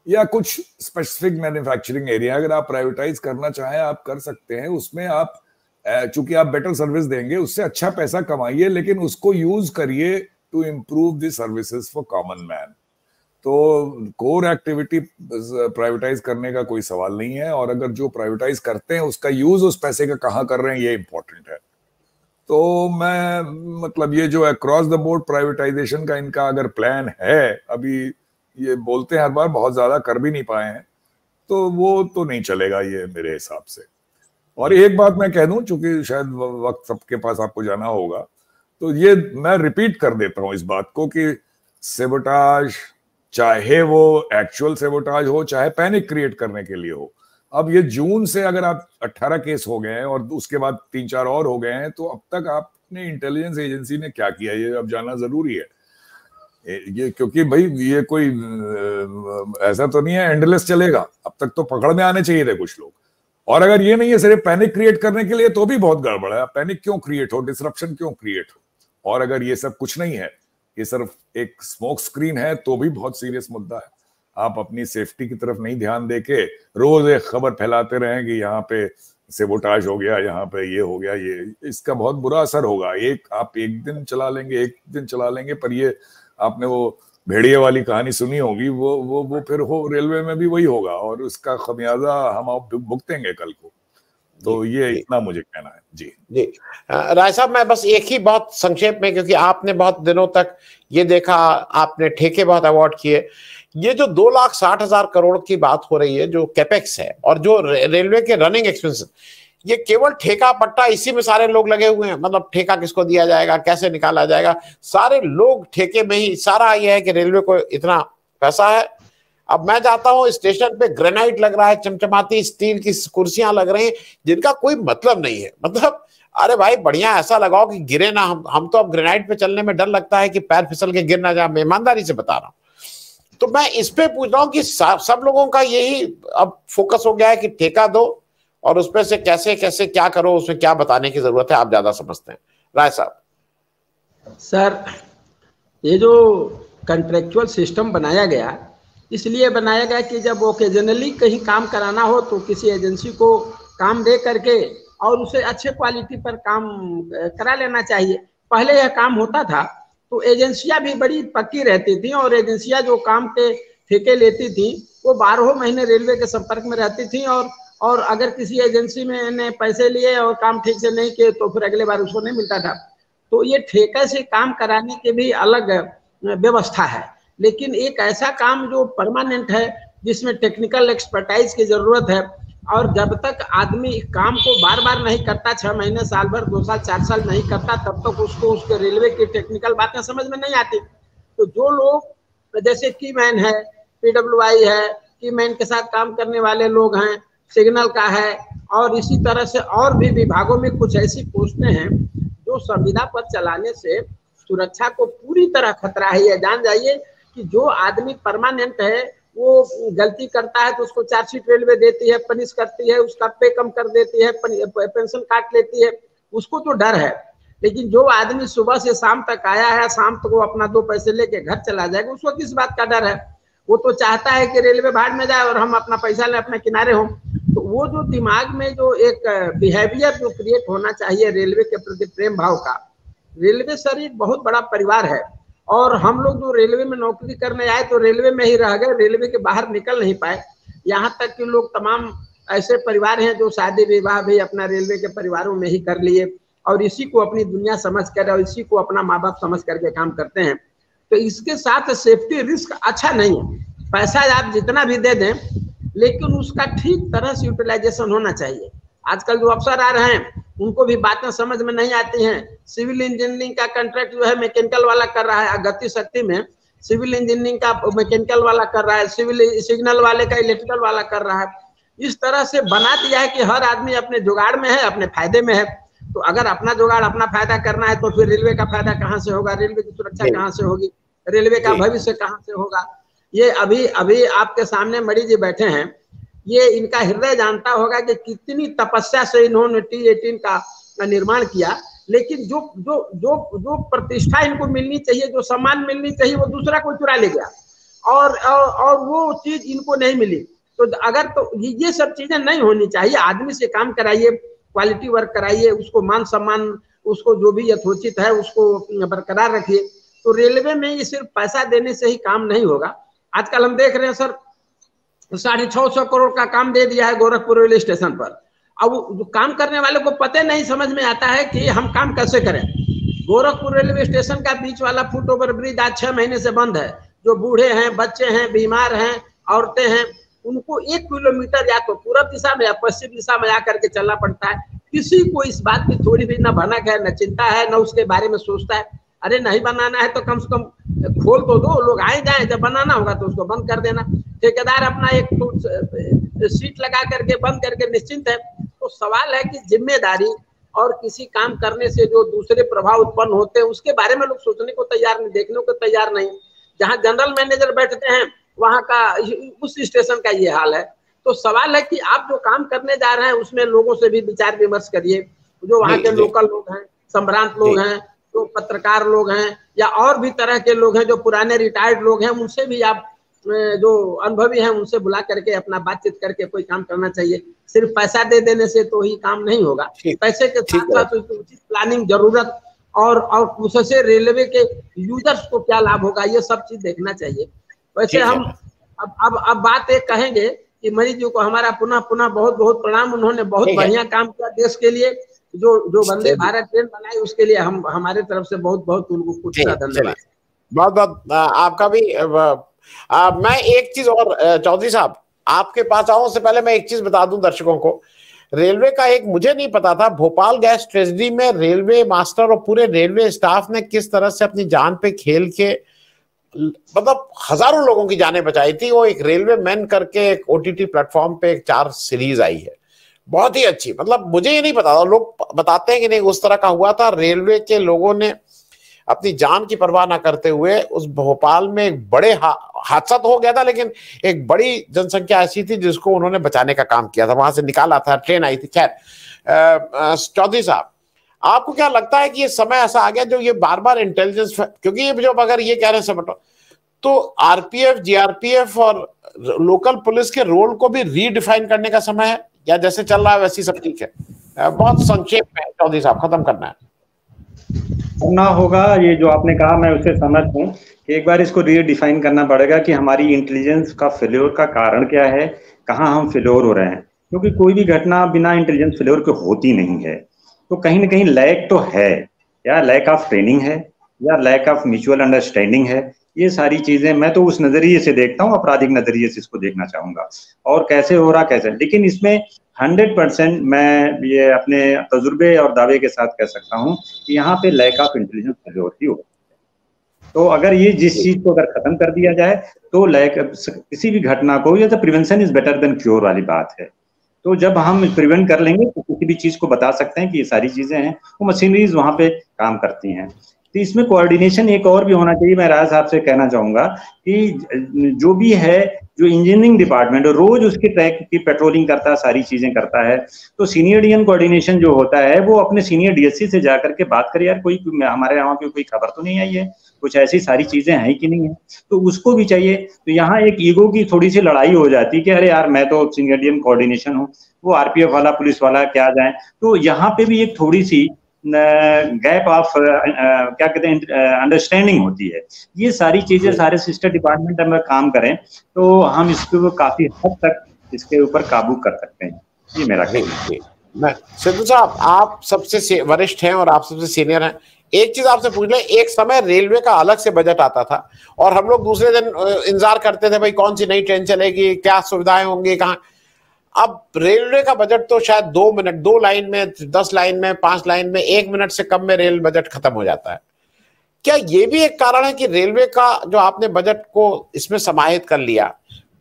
S2: या कुछ स्पेसिफिक मैन्युफैक्चरिंग एरिया अगर आप प्राइवेटाइज करना चाहें, आप कर सकते हैं। उसमें आप चूँकि आप बेटर सर्विस देंगे, उससे अच्छा पैसा कमाइए, लेकिन उसको यूज़ करिए to improve services for common man तो कोर एक्टिविटी प्राइवेटाइज करने का कोई सवाल नहीं है, और अगर जो प्राइवेटाइज करते हैं, उसका यूज़ उस पैसे का कहाँ कर रहे हैं, ये इंपॉर्टेंट है। तो मैं मतलब ये जो अक्रॉस द बोर्ड प्राइवेटाइजेशन का इनका अगर प्लान है, अभी ये बोलते हैं हर बार, बहुत ज़्यादा कर भी नहीं पाए हैं। तो वो तो नहीं चलेगा ये मेरे हिसाब से। और एक बात मैं कह दूँ, चूँकि शायद वक्त सबके पास आपको जाना होगा तो ये मैं रिपीट कर देता हूँ इस बात को कि सेबोटाज चाहे वो एक्चुअल सेबोटाज हो, चाहे पैनिक क्रिएट करने के लिए हो। अब ये जून से अगर आप 18 केस हो गए हैं और उसके बाद तीन चार और हो गए हैं तो अब तक आपने इंटेलिजेंस एजेंसी ने क्या किया? ये अब जानना ज़रूरी है। ये क्योंकि भाई, ये कोई ऐसा तो नहीं है एंडलेस चलेगा। अब तक तो पकड़ में आने चाहिए थे कुछ लोग। और अगर ये नहीं है, सिर्फ़ पैनिक क्रिएट करने के लिए तो भी बहुत गड़बड़ है। पैनिक क्यों क्रिएट हो? डिसरप्शन क्यों क्रिएट हो? और अगर ये सब कुछ नहीं है, ये सिर्फ़ एक स्मोक स्क्रीन है तो भी बहुत सीरियस मुद्दा है। आप अपनी सेफ्टी की तरफ़ नहीं ध्यान देके रोज एक खबर फैलाते रहें कि यहाँ पे सेबोटाज हो गया, यहाँ पे ये हो गया, ये, इसका बहुत बुरा असर होगा। एक आप एक दिन चला लेंगे, एक दिन चला लेंगे, पर ये आपने वो भेड़िए वाली कहानी सुनी होगी वो वो वो फिर हो रेलवे में भी वही होगा और उसका खमियाजा हम आप भुगतेंगे कल को। तो ये इतना मुझे कहना है। जी।
S1: जी। राय साहब मैं बस एक ही बहुत संक्षेप में क्योंकि आपने बहुत दिनों तक ये देखा आपने ठेके बहुत अवार्ड किए। ये जो दो लाख साठ हज़ार करोड़ की बात हो रही है जो कैपेक्स है और जो रेलवे के रनिंग एक्सपेंसेस ये केवल ठेका पट्टा इसी में सारे लोग लगे हुए हैं। मतलब ठेका किसको दिया जाएगा, कैसे निकाला जाएगा? सारे लोग ठेके में ही सारा ये है कि रेलवे को इतना पैसा है। अब मैं जाता हूँ, स्टेशन पे ग्रेनाइट लग रहा है, चमचमाती स्टील की कुर्सियाँ लग रही हैं, जिनका कोई मतलब नहीं है। मतलब अरे भाई, बढ़िया ऐसा लगाओ कि गिरे ना हम हम तो अब ग्रेनाइट पे चलने में डर लगता है कि पैर फिसल के गिर ना जाए। मैं ईमानदारी से बता रहा हूँ। तो मैं इस पे पूछ रहा हूँ कि सब लोगों का यही अब फोकस हो गया है कि ठेका दो और उसमें से कैसे कैसे, क्या करो, उसमें क्या बताने की ज़रूरत है, आप ज़्यादा समझते हैं। राय साहब।
S3: सर, ये जो कंट्रेक्चुअल सिस्टम बनाया गया, इसलिए बनाया गया कि जब ओकेजनली कहीं काम कराना हो तो किसी एजेंसी को काम दे करके और उसे अच्छे क्वालिटी पर काम करा लेना चाहिए। पहले यह काम होता था तो एजेंसियाँ भी बड़ी पक्की रहती थी और एजेंसियाँ जो काम के ठेके लेती थी, वो बारह महीने रेलवे के संपर्क में रहती थी और और अगर किसी एजेंसी में ने पैसे लिए और काम ठीक से नहीं किए तो फिर अगले बार उसको नहीं मिलता था। तो ये ठेके से काम कराने के भी अलग व्यवस्था है। लेकिन एक ऐसा काम जो परमानेंट है, जिसमें टेक्निकल एक्सपर्टाइज की ज़रूरत है, और जब तक आदमी काम को बार बार नहीं करता, छह महीने, साल भर, दो साल, चार साल नहीं करता, तब तक उसको उसके रेलवे की टेक्निकल बातें समझ में नहीं आती। तो जो लोग, जैसे की मैन है पीडब्ल्यू है की मैन के साथ काम करने वाले लोग हैं सिग्नल का है। और इसी तरह से और भी विभागों में कुछ ऐसी पोस्टें हैं जो संविदा पर चलाने से सुरक्षा को पूरी तरह खतरा है। ये जान जाइए कि जो आदमी परमानेंट है, वो गलती करता है तो उसको चार्जशीट रेलवे देती है, पनिश करती है, उसका पे कम कर देती है पेंशन काट लेती है। उसको तो डर है। लेकिन जो आदमी सुबह से शाम तक आया है, शाम तक वो अपना दो पैसे लेके घर चला जाएगा उसको किस बात का डर है। वो तो चाहता है कि रेलवे भाड़ में जाए और हम अपना पैसा ले, अपने किनारे हों। तो वो जो दिमाग में जो एक बिहेवियर जो क्रिएट होना चाहिए रेलवे के प्रति प्रेम भाव का रेलवे सर एक बहुत बड़ा परिवार है। और हम लोग जो रेलवे में नौकरी करने आए तो रेलवे में ही रह गए रेलवे के बाहर निकल नहीं पाए। यहाँ तक कि लोग तमाम ऐसे परिवार हैं जो शादी विवाह भी अपना रेलवे के परिवारों में ही कर लिए और इसी को अपनी दुनिया समझ कर और इसी को अपना माँ बाप समझ करके काम करते हैं। तो इसके साथ सेफ्टी रिस्क अच्छा नहीं है। पैसा आप जितना भी दे दें लेकिन उसका ठीक तरह से यूटिलाइजेशन होना चाहिए। आजकल जो अफसर आ रहे हैं उनको भी बातें समझ में नहीं आती हैं। सिविल इंजीनियरिंग का कंट्रैक्ट जो है मैकेनिकल वाला कर रहा है गति शक्ति में सिविल इंजीनियरिंग का मैकेनिकल वाला कर रहा है सिविल सिग्नल वाले का इलेक्ट्रिकल वाला कर रहा है। इस तरह से बना दिया है कि हर आदमी अपने जुगाड़ में है अपने फ़ायदे में है। तो अगर अपना जुगाड़ अपना फ़ायदा करना है तो फिर रेलवे का फ़ायदा कहाँ से होगा? रेलवे की सुरक्षा कहाँ से होगी? रेलवे का भविष्य कहाँ से होगा? ये अभी अभी आपके सामने मणि जी बैठे हैं। ये इनका हृदय जानता होगा कि कितनी तपस्या से इन्होंने टी एटीन का निर्माण किया। लेकिन जो जो जो जो प्रतिष्ठा इनको मिलनी चाहिए जो सम्मान मिलनी चाहिए वो दूसरा कोई चुरा ले गया। और और, और वो चीज़ इनको नहीं मिली। तो अगर तो ये सब चीज़ें नहीं होनी चाहिए आदमी से काम कराइए क्वालिटी वर्क कराइए उसको मान सम्मान उसको जो भी यथोचित है उसको बरकरार रखिए। तो रेलवे में ये सिर्फ़ पैसा देने से ही काम नहीं होगा। आजकल हम देख रहे हैं, सर, साढ़े छह सौ करोड़ का काम दे दिया है गोरखपुर रेलवे स्टेशन पर। अब काम करने वाले को पता नहीं, समझ में आता है कि हम काम कैसे करें। गोरखपुर रेलवे स्टेशन का बीच वाला फुट ओवर ब्रिज आज छह महीने से बंद है। जो बूढ़े हैं, बच्चे हैं, बीमार हैं, औरतें हैं, उनको एक किलोमीटर या तो पूर्व दिशा में या पश्चिम दिशा में आकर के चलना पड़ता है। किसी को इस बात की थोड़ी भी न भनक है, न चिंता है, न उसके बारे में सोचता है। अरे नहीं बनाना है तो कम से कम खोल तो दो लोग आए जाए जब बनाना होगा तो उसको बंद कर देना। ठेकेदार अपना एक सीट लगा करके बंद करके निश्चिंत है। तो सवाल है कि ज़िम्मेदारी और किसी काम करने से जो दूसरे प्रभाव उत्पन्न होते हैं उसके बारे में लोग सोचने को तैयार नहीं देखने को तैयार नहीं। जहाँ जनरल मैनेजर बैठते हैं वहाँ का उस स्टेशन का ये हाल है। तो सवाल है कि आप जो काम करने जा रहे हैं उसमें लोगों से भी विचार विमर्श करिए। जो वहाँ के लोकल लोग हैं संभ्रांत लोग हैं जो पत्रकार लोग हैं या और भी तरह के लोग हैं जो पुराने रिटायर्ड लोग हैं उनसे भी आप जो अनुभवी हैं उनसे बुला करके अपना बातचीत करके कोई काम करना चाहिए। सिर्फ़ पैसा दे देने से तो ही काम नहीं होगा। पैसे के साथ साथ उचित प्लानिंग ज़रूरत और और उससे रेलवे के यूज़र्स को क्या लाभ होगा ये सब चीज़ देखना चाहिए। वैसे हम अब अब अब बात एक कहेंगे कि मरीज़ जी को हमारा पुनः पुनः बहुत बहुत प्रणाम। उन्होंने बहुत बढ़िया काम किया देश के लिए। जो जो वंदे भारत ट्रेन बनाई उसके लिए हम हमारे तरफ़ से बहुत बहुत उनको धन्यवाद।
S1: बहुत बहुत आपका भी आ, मैं एक चीज़ और चौधरी साहब आपके पास आऊँ से पहले मैं एक चीज़ बता दूँ दर्शकों को। रेलवे का एक मुझे नहीं पता था भोपाल गैस ट्रेजरी में रेलवे मास्टर और पूरे रेलवे स्टाफ ने किस तरह से अपनी जान पे खेल के मतलब हज़ारों लोगों की जानें बचाई थी। वो एक रेलवे मैन करके एक ओटीटी प्लेटफॉर्म पे एक चार सीरीज़ आई है। बहुत ही अच्छी। मतलब मुझे ये नहीं पता था लोग बताते हैं कि नहीं उस तरह का हुआ था। रेलवे के लोगों ने अपनी जान की परवाह ना करते हुए उस भोपाल में एक बड़े हा, हादसा तो हो गया था लेकिन एक बड़ी जनसंख्या ऐसी थी जिसको उन्होंने बचाने का काम किया था। वहाँ से निकाला था ट्रेन आई थी। खैर चौधरी साहब आपको क्या लगता है कि ये समय ऐसा आ गया जो ये बार बार इंटेलिजेंस क्योंकि ये जो अगर ये कह रहे हैं समटो तो आरपीएफ जीआरपीएफ और लोकल पुलिस के रोल को भी रीडिफाइन करने का समय है? या जैसे चल रहा है वैसी सब ठीक है। बहुत संक्षेप में चौधरी साहब, खत्म करना है।
S4: करना होगा ये जो आपने कहा, मैं उसे समझ हूँ एक बार इसको रीडिफाइन करना पड़ेगा कि हमारी इंटेलिजेंस का फेल्योर का कारण क्या है, कहाँ हम फेल्योर हो रहे हैं। क्योंकि कोई भी घटना बिना इंटेलिजेंस फेल्योर के होती नहीं है। तो कहीं ना कहीं लैक तो है, या लैक ऑफ़ ट्रेनिंग है, या लैक ऑफ़ म्यूचुअल अंडरस्टैंडिंग है। ये सारी चीज़ें मैं तो उस नज़रिए से देखता हूँ आपराधिक नज़रिए से इसको देखना चाहूँगा। और कैसे हो रहा कैसे? लेकिन इसमें हंड्रेड परसेंट मैं ये अपने तजुर्बे और दावे के साथ कह सकता हूँ कि यहाँ पे लैक ऑफ़ इंटेलिजेंस फेल्योर ही हो तो अगर ये जिस चीज़ को अगर खत्म कर दिया जाए तो लैक किसी भी घटना को या तो prevention is better than cure वाली बात है। तो जब हम प्रिवेंट कर लेंगे तो किसी भी चीज़ को बता सकते हैं कि ये सारी चीज़ें हैं वो मशीनरीज वहाँ पे काम करती हैं। तो इसमें कोऑर्डिनेशन एक और भी होना चाहिए, मैं राज साहब से कहना चाहूँगा कि जो भी है, जो इंजीनियरिंग डिपार्टमेंट रोज उसके ट्रैक की पेट्रोलिंग करता है सारी चीज़ें करता है। तो सीनियर डीएन कोऑर्डिनेशन जो होता है, वो अपने सीनियर डीएससी से जाकर के बात करे, यार, कोई हमारे यहाँ की कोई खबर तो नहीं आई है? कुछ ऐसी सारी चीज़ें हैं कि नहीं है? तो उसको भी चाहिए। तो यहाँ एक ईगो की थोड़ी सी लड़ाई हो जाती है कि, अरे यार, मैं तो सीनियर डीएन कोऑर्डिनेशन हूँ, वो आरपीएफ वाला, पुलिस वाला, क्या जाए? तो यहाँ पे भी एक थोड़ी सी गैप ऑफ़ क्या कहते हैं अंडरस्टैंडिंग होती है। ये सारी चीज़ें सारे सिस्टर डिपार्टमेंट में काम करें तो हम इसको काफ़ी हद तक इसके ऊपर काबू कर सकते हैं। ये मेरा
S1: सिद्धू साहब आप सबसे वरिष्ठ हैं और आप सबसे सीनियर हैं। एक चीज़ आपसे पूछ ले एक समय रेलवे का अलग से बजट आता था और हम लोग दूसरे दिन इंतज़ार करते थे भाई कौन सी नई ट्रेन चलेगी क्या सुविधाएँ होंगी कहाँ? अब रेलवे का बजट तो शायद दो मिनट दो लाइन में दस लाइन में पाँच लाइन में एक मिनट से कम में रेल बजट खत्म हो जाता है। क्या ये भी एक कारण है कि रेलवे का जो आपने बजट को इसमें समाहित कर लिया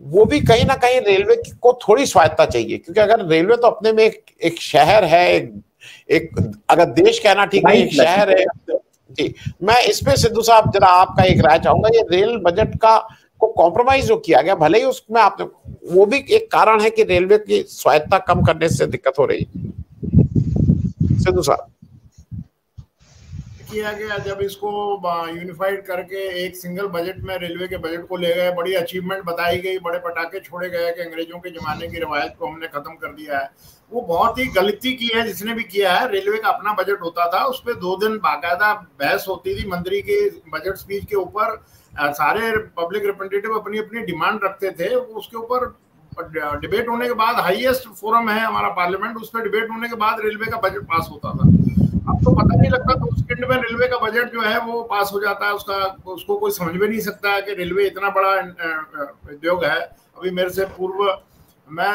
S1: वो भी कहीं ना कहीं रेलवे को थोड़ी स्वायत्ता चाहिए? क्योंकि अगर रेलवे तो अपने में एक एक शहर है एक, एक अगर देश कहना ठीक है एक शहर है। जी मैं इसमें सिद्धू साहब जरा आपका एक राय चाहूँगा ये रेल बजट का को कॉम्प्रोमाइज जो किया गया, भले ही उसमें आपने, वो भी एक कारण है कि रेलवे की स्वायत्ता कम करने से दिक्कत हो रही सिद्धू साहब।
S5: किया गया, जब इसको यूनिफाइड करके एक सिंगल बजट में रेलवे के बजट को ले गए, बड़ी अचीवमेंट बताई गई, बड़े पटाखे छोड़े गए कि अंग्रेज़ों के जमाने की रवायत को हमने खत्म कर दिया है। वो बहुत ही गलती की है, जिसने भी किया है, रेलवे का अपना बजट होता था उस पर दो दिन बाकायदा बहस होती थी मंत्री के बजट स्पीच के ऊपर सारे पब्लिक रिप्रेजेंटेटिव अपनी अपनी डिमांड रखते थे। उसके ऊपर डिबेट होने के बाद हाईएस्ट फोरम है हमारा पार्लियामेंट उस पर डिबेट होने के बाद रेलवे का बजट पास होता था। अब तो पता नहीं लगता तो सेकंड में रेलवे का बजट जो है वो पास हो जाता है, उसका, उसको कोई समझ में नहीं सकता है कि रेलवे इतना बड़ा उद्योग है। अभी मेरे से पूर्व मैं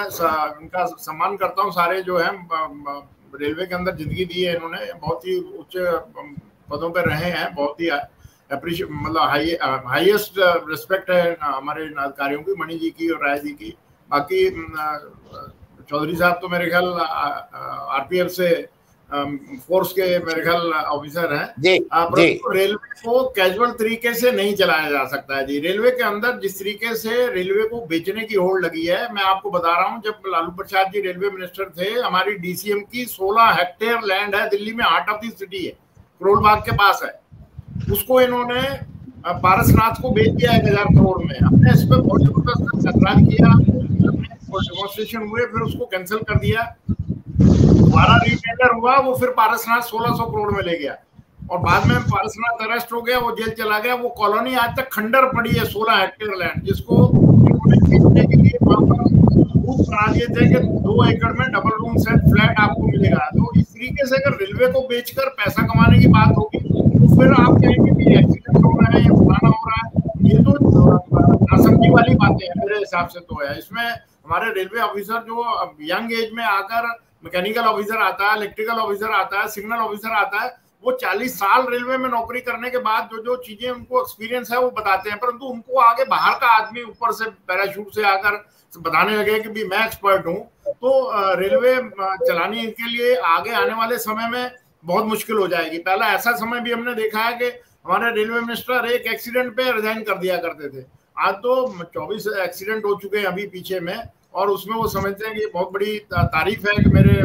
S5: इनका सम्मान करता हूँ सारे जो है रेलवे के अंदर ज़िंदगी दी है इन्होंने। बहुत ही उच्च पदों पर रहे हैं, बहुत ही मतलब हाई हाईएस्ट रिस्पेक्ट है हमारे कार्यों की मणि जी की और राय जी की। बाकी चौधरी साहब तो मेरे ख्याल आरपीएफ से फोर्स के मेरे ख्याल ऑफिसर हैं। जी, जी। रेलवे को कैजुअल तरीके से नहीं चलाया जा सकता है जी। रेलवे के अंदर जिस तरीके से रेलवे को बेचने की होड़ लगी है मैं आपको बता रहा हूँ जब लालू प्रसाद जी रेलवे मिनिस्टर थे हमारी डीसीएम की 16 हेक्टेयर लैंड है दिल्ली में हार्ट ऑफ़ द सिटी है करोड़ बाग के पास है। उसको इन्होंने पारसनाथ को बेच दिया एक हज़ार करोड़ में। हमने इस पर बहुत ज़बरदस्त ऐतराज किया डेमोन्स्ट्रेशन हुए, फिर उसको कैंसिल कर दिया। दोबारा रिटेंडर हुआ, वो फिर पारसनाथ 1600 करोड़ में ले गया। और बाद में पारसनाथ अरेस्ट हो गया, वो जेल चला गया। वो कॉलोनी आज तक खंडर पड़ी है 16 हेक्टेयर लैंड जिसको के लिए बना दिए थे कि दो एकड़ में डबल रूम सेट फ्लैट आपको मिलेगा। तो इस तरीके से अगर रेलवे को बेचकर पैसा कमाने की बात होगी तो फिर आप कहेंगे कि एक्सीडेंट हो रहा है, या पुराना हो रहा है। ये तो नासमझी वाली बातें हैं, मेरे हिसाब से तो है। इसमें हमारे रेलवे ऑफिसर जो यंग एज में आकर मैकेनिकल ऑफिसर आता है इलेक्ट्रिकल ऑफिसर आता है सिग्नल ऑफिसर आता है वो 40 साल रेलवे में नौकरी करने के बाद जो जो चीज़ें उनको एक्सपीरियंस है, वो बताते हैं। परंतु उनको आगे बाहर का आदमी ऊपर से पैराशूट से आकर बताने लगे कि भी मैं एक्सपर्ट हूँ। तो रेलवे चलाने के लिए आगे आने वाले समय में बहुत मुश्किल हो जाएगी। पहला ऐसा समय भी हमने देखा है कि हमारे रेलवे मिनिस्टर एक एक्सीडेंट पे रिजाइन कर दिया करते थे। आज तो 24 एक्सीडेंट हो चुके हैं अभी पीछे में, और उसमें वो समझते हैं कि बहुत बड़ी तारीफ़ है कि मेरे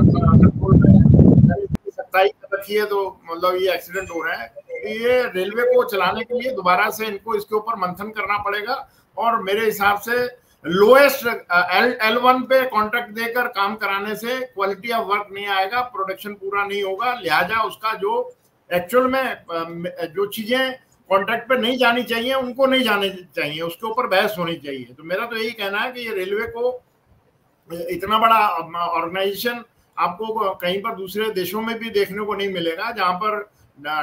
S5: सत्ताई रखी है तो मतलब ये एक्सीडेंट हो रहे हैं। तो ये रेलवे को चलाने के लिए दोबारा से इनको इसके ऊपर मंथन करना पड़ेगा और मेरे हिसाब से लोएस्ट एल एल वन पे कॉन्ट्रैक्ट देकर काम कराने से क्वालिटी ऑफ़ वर्क नहीं आएगा प्रोडक्शन पूरा नहीं होगा। लिहाजा उसका जो एक्चुअल में जो चीज़ें कॉन्ट्रैक्ट पे नहीं जानी चाहिए, उनको नहीं जाने चाहिए, उसके ऊपर बहस होनी चाहिए। तो मेरा तो यही कहना है कि ये रेलवे को इतना बड़ा ऑर्गेनाइजेशन आपको कहीं पर दूसरे देशों में भी देखने को नहीं मिलेगा, जहाँ पर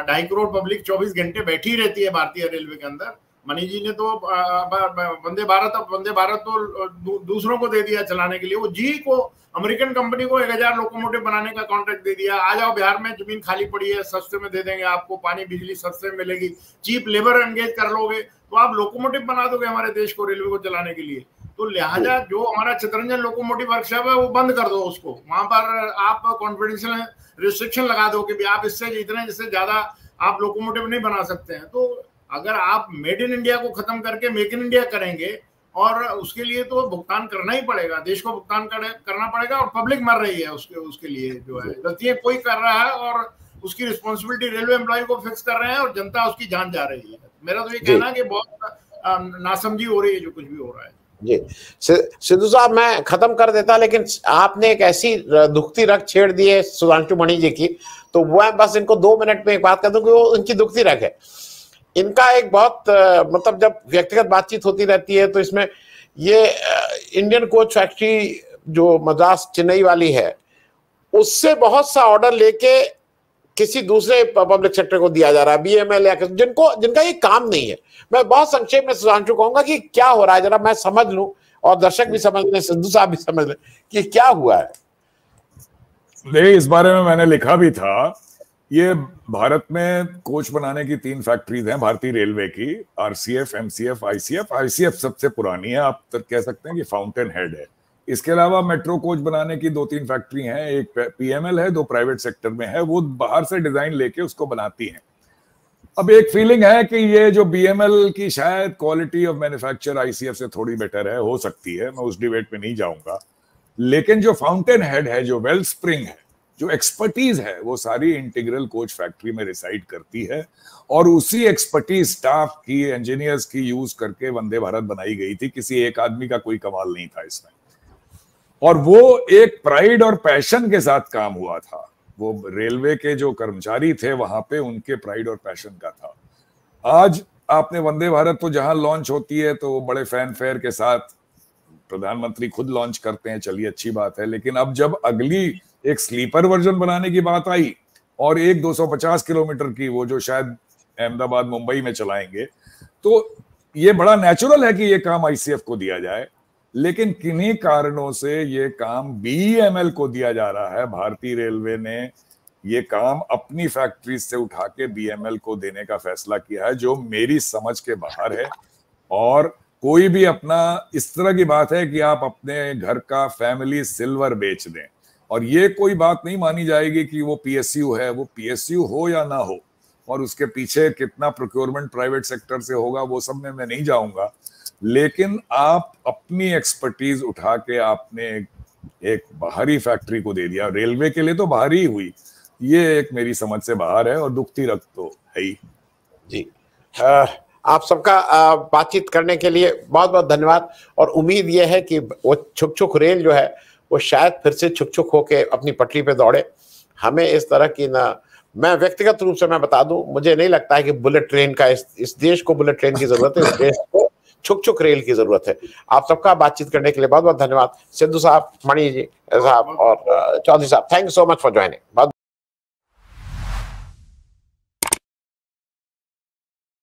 S5: ढाई करोड़ पब्लिक 24 घंटे बैठी रहती है भारतीय रेलवे के अंदर। मनी जी ने तो वंदे भारत, अब वंदे भारत तो दूसरों को दे दिया चलाने के लिए। वो जी को, अमेरिकन कंपनी को एक हज़ार लोकोमोटिव बनाने का कॉन्ट्रैक्ट दे दिया। आ जाओ, बिहार में ज़मीन खाली पड़ी है, सस्ते में दे देंगे आपको, पानी, बिजली सस्ते में मिलेगी। चीप लेबर एंगेज कर लोगे तो आप लोकोमोटिव बना दोगे हमारे देश को रेलवे को चलाने के लिए। तो लिहाजा जो हमारा चितरंजन लोकोमोटिव वर्कशॉप है वो बंद कर दो उसको। वहाँ पर आप कॉन्फिडेंशियल रिस्ट्रिक्शन लगा दो कि आप इससे इतने जिससे ज़्यादा आप लोकोमोटिव नहीं बना सकते हैं। तो अगर आप मेड इन इंडिया को खत्म करके मेक इन इंडिया करेंगे और उसके लिए तो भुगतान करना ही पड़ेगा। देश को भुगतान करना पड़ेगा और पब्लिक मर रही है उसके उसके लिए जो है। गलतियाँ कोई कर रहा है और उसकी रिस्पॉन्सिबिलिटी रेलवे एम्प्लॉय को फिक्स कर रहे हैं और जनता उसकी जान जा रही है। मेरा तो ये कहना है कि बहुत नासमझी हो रही है जो कुछ भी हो रहा है।
S1: जी। सिद्धू साहब मैं खत्म कर देता, लेकिन आपने एक ऐसी दुखती रख छेड़ दी है सुधांशु मणि जी की तो वो बस इनको दो मिनट में एक बात कर दूँ कि वो उनकी दुखती रख है। इनका एक बहुत मतलब जब व्यक्तिगत बातचीत होती रहती है तो इसमें ये इंडियन कोच फैक्ट्री जो मद्रास चेन्नई वाली है, उससे बहुत सा ऑर्डर लेके किसी दूसरे पब्लिक सेक्टर को दिया जा रहा है बीएमएल या जिनको जिनका ये काम नहीं है। मैं बहुत संक्षेप में सुधांशु कहूँगा कि क्या हो रहा है, जरा मैं समझ लू, और दर्शक भी समझ लें, सिद्धू साहब भी समझ लें कि क्या हुआ है।
S2: नहीं इस बारे में मैंने लिखा भी था, ये भारत में कोच बनाने की तीन फैक्ट्रीज हैं, भारतीय रेलवे की आरसीएफ एमसीएफ आईसीएफ आईसीएफ सबसे पुरानी है, आप तो कह सकते हैं कि फाउंटेन हेड है। इसके अलावा मेट्रो कोच बनाने की दो तीन फैक्ट्री हैं, एक पीएमएल है, दो प्राइवेट सेक्टर में है, वो बाहर से डिज़ाइन लेके उसको बनाती हैं। अब एक फीलिंग है कि ये जो बीएमएल की शायद क्वालिटी ऑफ़ मैन्युफैक्चर आईसीएफ से थोड़ी बेटर है, हो सकती है, मैं उस डिबेट में नहीं जाऊँगा। लेकिन जो फाउंटेन हेड है, जो वेल स्प्रिंग है, जो एक्सपर्टीज है, वो सारी इंटीग्रल कोच फैक्ट्री में रिसाइड करती है और उसी एक्सपर्टीज स्टाफ की, इंजीनियर्स की यूज़ करके वंदे भारत बनाई गई थी। किसी एक आदमी का कोई कमाल नहीं था इसमें। और वो एक प्राइड और पैशन के साथ काम हुआ था। वो रेलवे के जो कर्मचारी थे, वहाँ पे उनके प्राइड और पैशन का था। आज आपने वंदे भारत तो जहाँ लॉन्च होती है तो बड़े फ़ैन फेयर के साथ प्रधानमंत्री खुद लॉन्च करते हैं, चलिए अच्छी बात है। लेकिन अब जब अगली एक स्लीपर वर्जन बनाने की बात आई, और एक 250 किलोमीटर की वो जो शायद अहमदाबाद, मुंबई में चलाएँगे तो ये बड़ा नेचुरल है कि ये काम आईसीएफ को दिया जाए। लेकिन किन्हीं कारणों से ये काम बीएमएल को दिया जा रहा है? भारतीय रेलवे ने ये काम अपनी फैक्ट्री से उठा के बीएमएल को देने का फैसला किया है, जो मेरी समझ के बाहर है। और कोई भी अपना, इस तरह की बात है कि आप अपने घर का फैमिली सिल्वर बेच दें। और ये कोई बात नहीं मानी जाएगी कि वो पीएसयू है, वो पीएसयू हो या ना हो। और उसके पीछे कितना प्रोक्योरमेंट प्राइवेट सेक्टर से होगा, वो सब में मैं नहीं जाऊँगा। लेकिन आप अपनी एक्सपर्टीज उठा के आपने एक बाहरी फैक्ट्री को दे दिया। रेलवे के लिए तो बाहरी हुई। ये एक मेरी समझ से बाहर है और दुखती रख तो है ही।
S1: जी। आ, आप सबका बातचीत करने के लिए बहुत बहुत धन्यवाद। और उम्मीद यह है कि वो छुक छुक रेल जो है वो शायद फिर से छुक छुक होके अपनी पटरी पे दौड़े। हमें इस तरह की ना मैं व्यक्तिगत रूप से मैं बता दूँ मुझे नहीं लगता है कि बुलेट ट्रेन का इस, इस देश को बुलेट ट्रेन की ज़रूरत है इस देश को छुक छुक रेल की ज़रूरत है। आप सबका बातचीत करने के लिए बहुत बहुत धन्यवाद। सिद्धू साहब, मणि जी साहब और चौधरी साहब thank you so much for joining